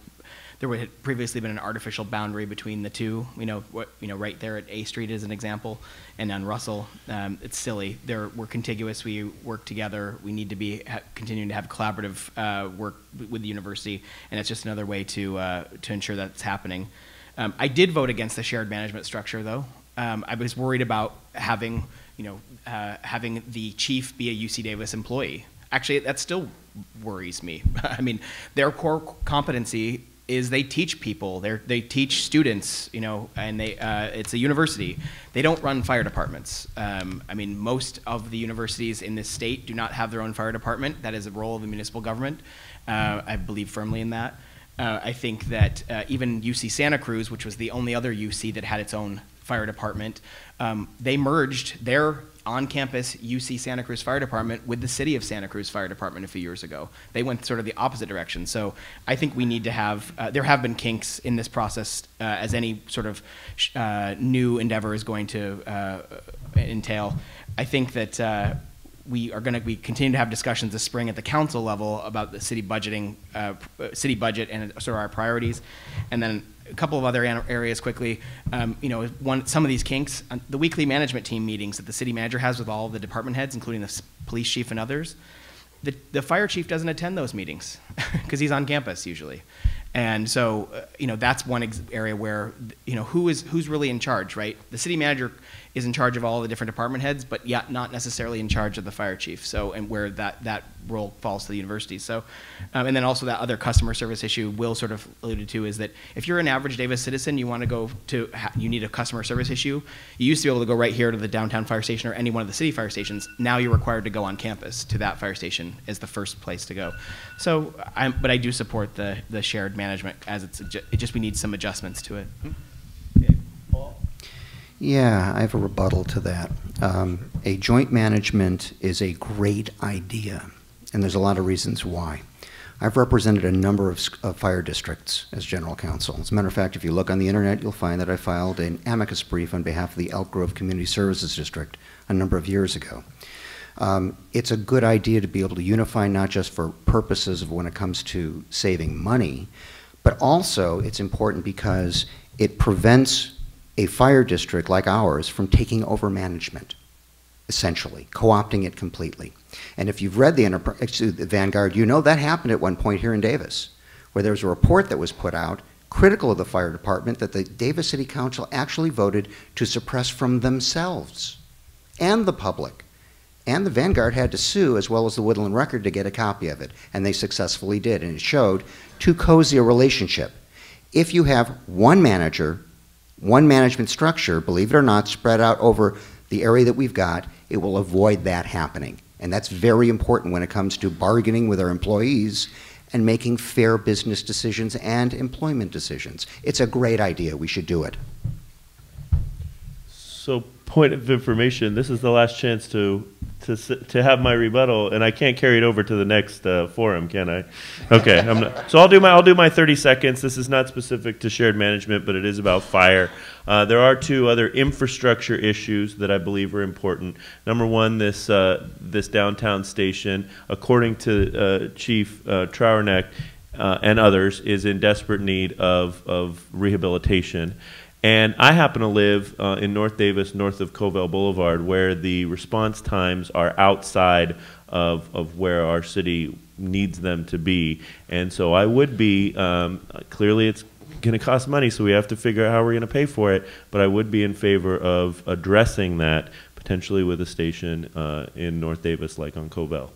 there had previously been an artificial boundary between the two, you know, what, you know, right there at A Street as an example, and on Russell, um, it's silly. They're, we're contiguous. We work together. We need to be continuing to have collaborative uh, work with the university, and it's just another way to uh, to ensure that's happening. Um, I did vote against the shared management structure, though. Um, I was worried about having, you know, uh, having the chief be a UC Davis employee. Actually, that still worries me. *laughs* I mean, their core competency is they teach people. They they teach students, you know, and they uh, it's a university. They don't run fire departments. Um, I mean, most of the universities in this state do not have their own fire department. That is a role of the municipal government. Uh, I believe firmly in that. Uh, I think that uh, even UC Santa Cruz, which was the only other UC that had its own fire department, um, they merged their on-campus UC Santa Cruz Fire Department with the City of Santa Cruz Fire Department a few years ago. They went sort of the opposite direction. So I think we need to have. Uh, there have been kinks in this process, uh, as any sort of uh, new endeavor is going to uh, entail. I think that. Uh, we are going to we continue to have discussions this spring at the council level about the city budgeting, uh, city budget, and sort of our priorities, and then a couple of other areas quickly. Um, you know, one some of these kinks, uh, the weekly management team meetings that the city manager has with all the department heads, including the police chief and others. The, the fire chief doesn't attend those meetings *laughs* because he's on campus usually, and so uh, you know that's one area where you know who is who's really in charge, right? The city manager is in charge of all the different department heads, but yet not necessarily in charge of the fire chief. So, and where that, that role falls to the university. So, um, and then also that other customer service issue Will sort of alluded to is that if you're an average Davis citizen, you want to go to, you need a customer service issue. You used to be able to go right here to the downtown fire station or any one of the city fire stations. Now you're required to go on campus to that fire station as the first place to go. So, I'm, but I do support the, the shared management as it's, it just, we need some adjustments to it. Yeah, I have a rebuttal to that. Um, a joint management is a great idea, and there's a lot of reasons why. I've represented a number of, of, fire districts as general counsel. As a matter of fact, if you look on the internet, you'll find that I filed an amicus brief on behalf of the Elk Grove Community Services District a number of years ago. Um, it's a good idea to be able to unify not just for purposes of when it comes to saving money, but also it's important because it prevents a fire district like ours from taking over management, essentially, co-opting it completely. And if you've read the, the Vanguard, you know that happened at one point here in Davis, where there was a report that was put out critical of the fire department that the Davis City Council actually voted to suppress from themselves and the public. And the Vanguard had to sue, as well as the Woodland Record, to get a copy of it. And they successfully did. And it showed too cozy a relationship. If you have one manager one management structure, believe it or not, spread out over the area that we've got, it will avoid that happening. And that's very important when it comes to bargaining with our employees and making fair business decisions and employment decisions. It's a great idea. We should do it. So, point of information this is the last chance to to to have my rebuttal, and I can't carry it over to the next uh, forum, can I? Okay, not, so I'll do my I'll do my 30 seconds. This is not specific to shared management, but it is about fire. Uh, there are two other infrastructure issues that I believe are important. Number one, this uh, this downtown station, according to uh, Chief uh, Trauernicht uh, and others, is in desperate need of of rehabilitation. And I happen to live uh, in North Davis, north of Covell Boulevard, where the response times are outside of, of where our city needs them to be. And so I would be, um, clearly it's going to cost money, so we have to figure out how we're going to pay for it. But I would be in favor of addressing that potentially with a station uh, in North Davis, like on Covell.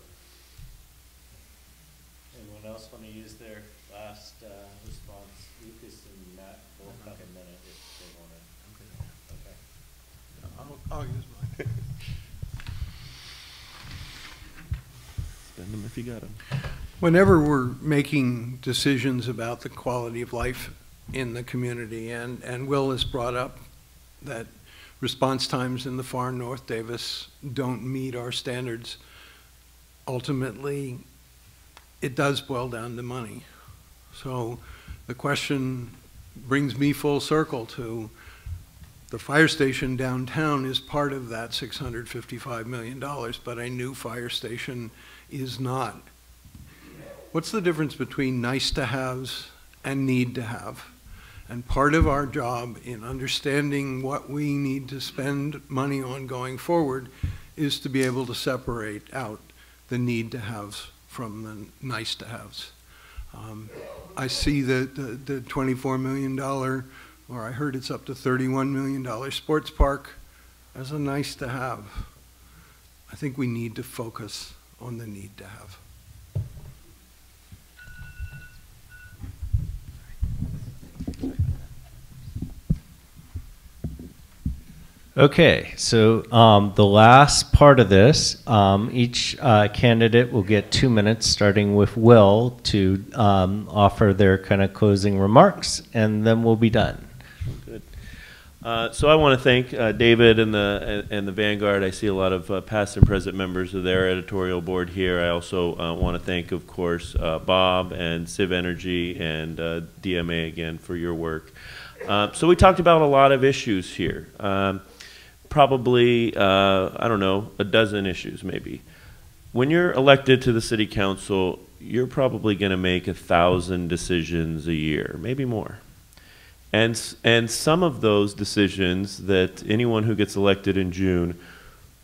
Anyone else want to use their last uh, response? Lucas and Matt both have a minute if they want to. Okay. I'll, I'll use mine. Spend them if you got them. Whenever we're making decisions about the quality of life in the community, and, and Will has brought up that response times in the far north Davis don't meet our standards, ultimately, it does boil down to money. So the question brings me full circle to the fire station downtown is part of that $655 million, but a new fire station is not. What's the difference between nice to haves and need to have? And part of our job in understanding what we need to spend money on going forward is to be able to separate out the need to haves from the nice to haves. Um, I see the, the, the $24 million, or I heard it's up to $31 million sports park as a nice to have. I think we need to focus on the need to have. Okay, so um, the last part of this, um, each uh, candidate will get two minutes, starting with Will, to um, offer their kind of closing remarks, and then we'll be done. Good. Uh, so I want to thank uh, David and the and, and the Vanguard. I see a lot of uh, past and present members of their editorial board here. I also uh, want to thank, of course, uh, Bob and Civenergy and DMA again for your work. so we talked about a lot of issues here. Um, probably I don't know a dozen issues maybe. When you're elected to the city council, you're probably going to make a thousand decisions a year, maybe more. And, and some of those decisions that anyone who gets elected in June,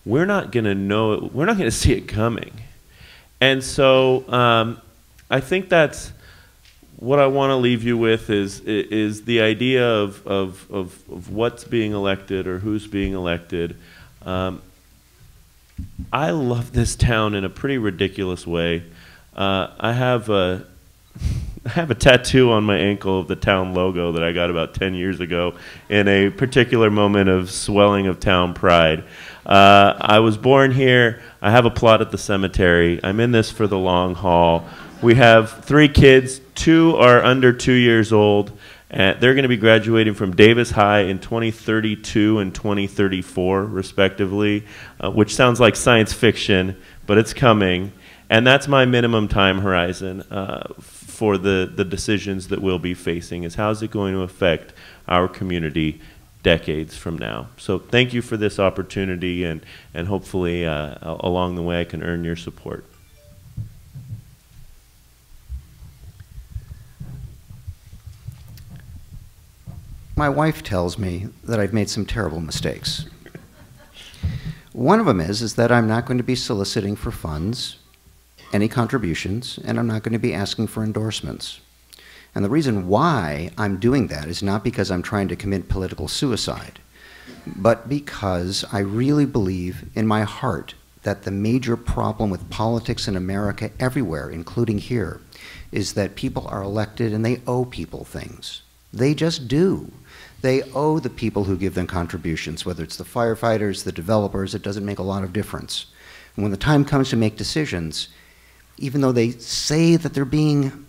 we're not going to know it, we're not going to see it coming. And so um, I think that's what I want to leave you with is, is the idea of, of, of, of what's being elected or who's being elected. Um, I love this town in a pretty ridiculous way. Uh, I have a I have a tattoo on my ankle of the town logo that I got about 10 years ago in a particular moment of swelling of town pride. Uh, I was born here. I have a plot at the cemetery. I'm in this for the long haul. We have three kids. Two are under two years old. And they're going to be graduating from Davis High in 2032 and 2034, respectively, uh, which sounds like science fiction, but it's coming. And that's my minimum time horizon uh, for the, the decisions that we'll be facing is how is it going to affect our community decades from now. So thank you for this opportunity and, and hopefully uh, along the way I can earn your support. My wife tells me that I've made some terrible mistakes. One of them is, is that I'm not going to be soliciting for funds any contributions, and I'm not going to be asking for endorsements. And the reason why I'm doing that is not because I'm trying to commit political suicide, but because I really believe in my heart that the major problem with politics in America everywhere, including here, is that people are elected and they owe people things. They just do. They owe the people who give them contributions, whether it's the firefighters, the developers, it doesn't make a lot of difference. And when the time comes to make decisions, even though they say that they're being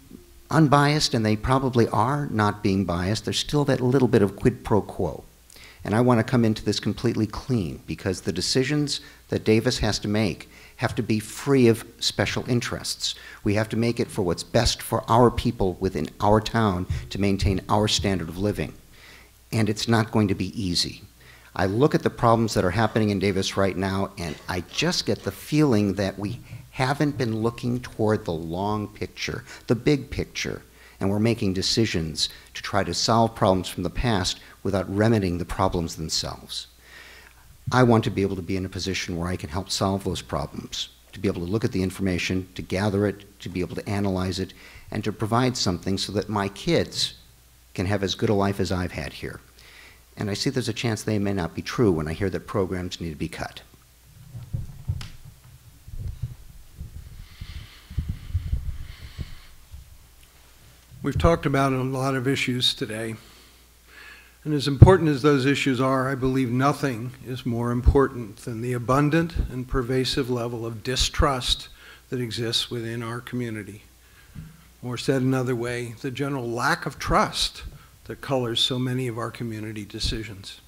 unbiased, and they probably are not being biased, there's still that little bit of quid pro quo. And I want to come into this completely clean because the decisions that Davis has to make have to be free of special interests. We have to make it for what's best for our people within our town to maintain our standard of living. And it's not going to be easy. I look at the problems that are happening in Davis right now, and I just get the feeling that we haven't been looking toward the long picture, the big picture, and we're making decisions to try to solve problems from the past without remedying the problems themselves. I want to be able to be in a position where I can help solve those problems, to be able to look at the information, to gather it, to be able to analyze it, and to provide something so that my kids can have as good a life as I've had here. And I see there's a chance they may not be true when I hear that programs need to be cut. We've talked about a lot of issues today. And as important as those issues are, I believe nothing is more important than the abundant and pervasive level of distrust that exists within our community. Or said another way, the general lack of trust that colors so many of our community decisions.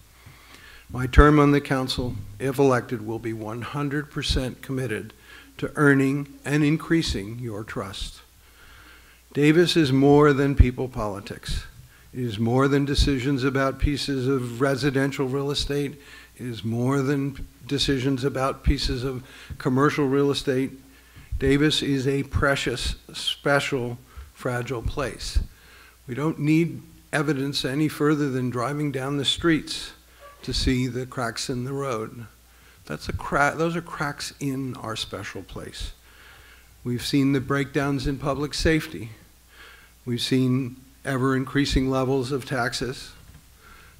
My term on the council, if elected, will be 100% committed to earning and increasing your trust. Davis is more than people politics. It is more than decisions about pieces of residential real estate. It is more than decisions about pieces of commercial real estate. Davis is a precious, special, fragile place. We don't need evidence any further than driving down the streets to see the cracks in the road. That's a crack, those are cracks in our special place. We've seen the breakdowns in public safety. We've seen ever increasing levels of taxes.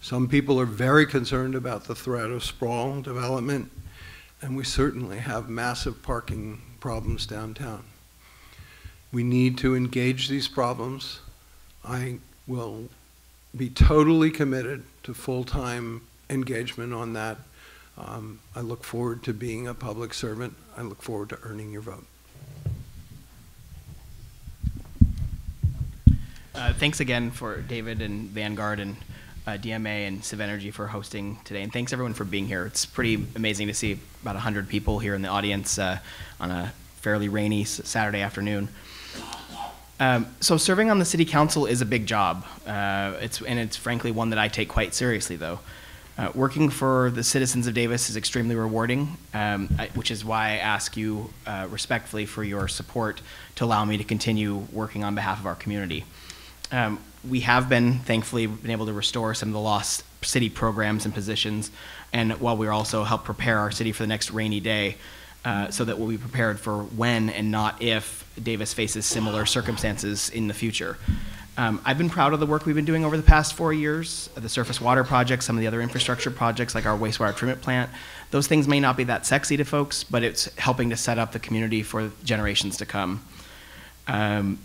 Some people are very concerned about the threat of sprawl development, and we certainly have massive parking problems downtown. We need to engage these problems. I will be totally committed to full-time engagement on that. Um, I look forward to being a public servant. I look forward to earning your vote. Uh, thanks again for David and Vanguard and uh, DMA and Civenergy for hosting today. And thanks everyone for being here. It's pretty amazing to see about 100 people here in the audience uh, on a fairly rainy Saturday afternoon. Um, so serving on the city council is a big job. Uh, it's, and it's frankly one that I take quite seriously though. Uh, working for the citizens of Davis is extremely rewarding, um, I, which is why I ask you uh, respectfully for your support to allow me to continue working on behalf of our community. Um, we have been, thankfully, been able to restore some of the lost city programs and positions, and while we also help prepare our city for the next rainy day, uh, so that we'll be prepared for when and not if Davis faces similar circumstances in the future. Um, I've been proud of the work we've been doing over the past four years, the surface water projects, some of the other infrastructure projects like our wastewater treatment plant. Those things may not be that sexy to folks, but it's helping to set up the community for generations to come. Um,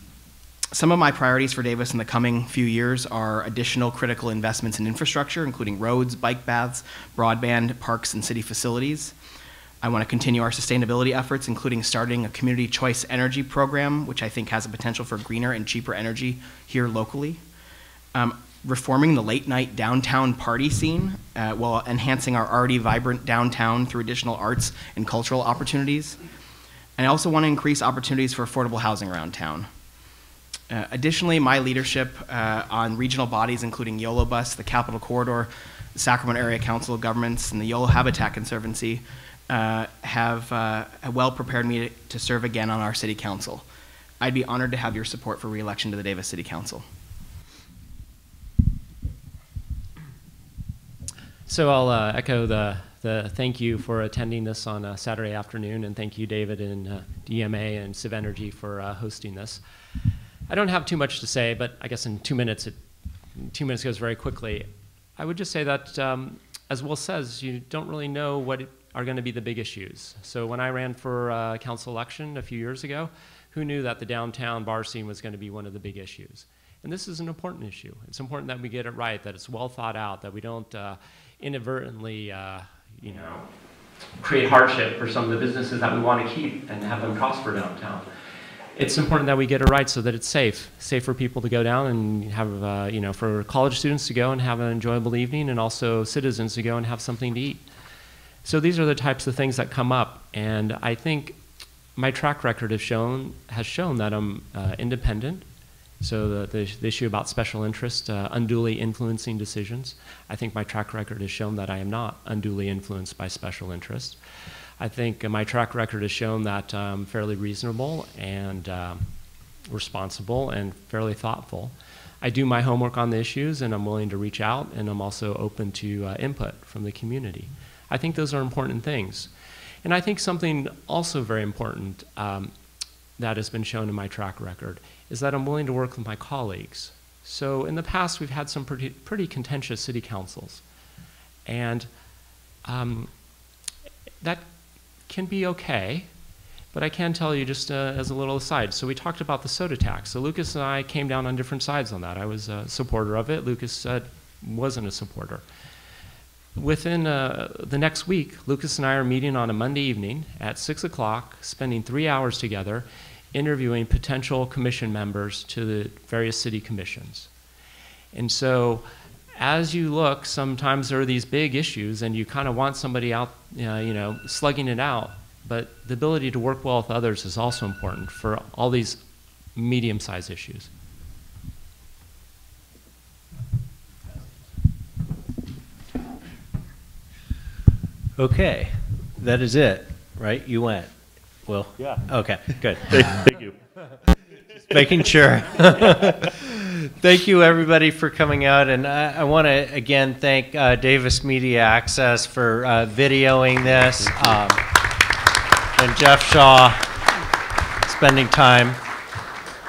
some of my priorities for Davis in the coming few years are additional critical investments in infrastructure, including roads, bike paths, broadband, parks, and city facilities. I want to continue our sustainability efforts, including starting a community choice energy program, which I think has a potential for greener and cheaper energy here locally. Um, reforming the late night downtown party scene uh, while enhancing our already vibrant downtown through additional arts and cultural opportunities. And I also want to increase opportunities for affordable housing around town. Uh, additionally, my leadership uh, on regional bodies, including YOLO Bus, the Capitol Corridor, Sacramento Area Council of Governments, and the YOLO Habitat Conservancy, uh, have uh, well prepared me to, to serve again on our City Council. I'd be honored to have your support for reelection to the Davis City Council. So I'll uh, echo the, the thank you for attending this on a Saturday afternoon, and thank you, David and uh, DMA and Civenergy for uh, hosting this. I don't have too much to say, but I guess in two minutes, it, two minutes goes very quickly. I would just say that, um, as Will says, you don't really know what are going to be the big issues. So when I ran for uh, council election a few years ago, who knew that the downtown bar scene was going to be one of the big issues? And this is an important issue. It's important that we get it right, that it's well thought out, that we don't uh, inadvertently, uh, you know, create hardship for some of the businesses that we want to keep and have them prosper downtown. It's important that we get it right so that it's safe, safe for people to go down and have, uh, you know, for college students to go and have an enjoyable evening, and also citizens to go and have something to eat. So these are the types of things that come up, and I think my track record has shown has shown that I'm uh, independent. So the, the, the, issue about special interest uh, unduly influencing decisions, I think my track record has shown that I am not unduly influenced by special interest. I think my track record has shown that I'm fairly reasonable and um, responsible and fairly thoughtful. I do my homework on the issues and I'm willing to reach out and I'm also open to uh, input from the community. I think those are important things. And I think something also very important um, that has been shown in my track record is that I'm willing to work with my colleagues. So in the past, we've had some pretty, pretty contentious city councils. And um, that can be okay, but I can tell you just uh, as a little aside. So we talked about the soda tax. So Lucas and I came down on different sides on that. I was a supporter of it. Lucas uh, wasn't a supporter. Within uh, the next week, Lucas and I are meeting on a Monday evening at 6 o'clock, spending three hours together, interviewing potential commission members to the various city commissions. And so, as you look, sometimes there are these big issues, and you kind of want somebody out, uh, you know, slugging it out. But the ability to work well with others is also important for all these medium-sized issues. Okay, that is it, right? You went. Well, Yeah. Okay, good. *laughs* Thank you. Just Making sure. *laughs* Thank you, everybody, for coming out. And I, I want to again thank uh, Davis Media Access for uh, videoing this, um, and Jeff Shaw spending time.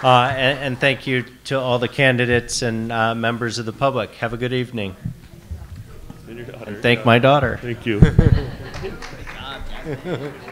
Uh, and, and thank you to all the candidates and uh, members of the public. Have a good evening. And daughter. Thank my daughter. Thank you. *laughs*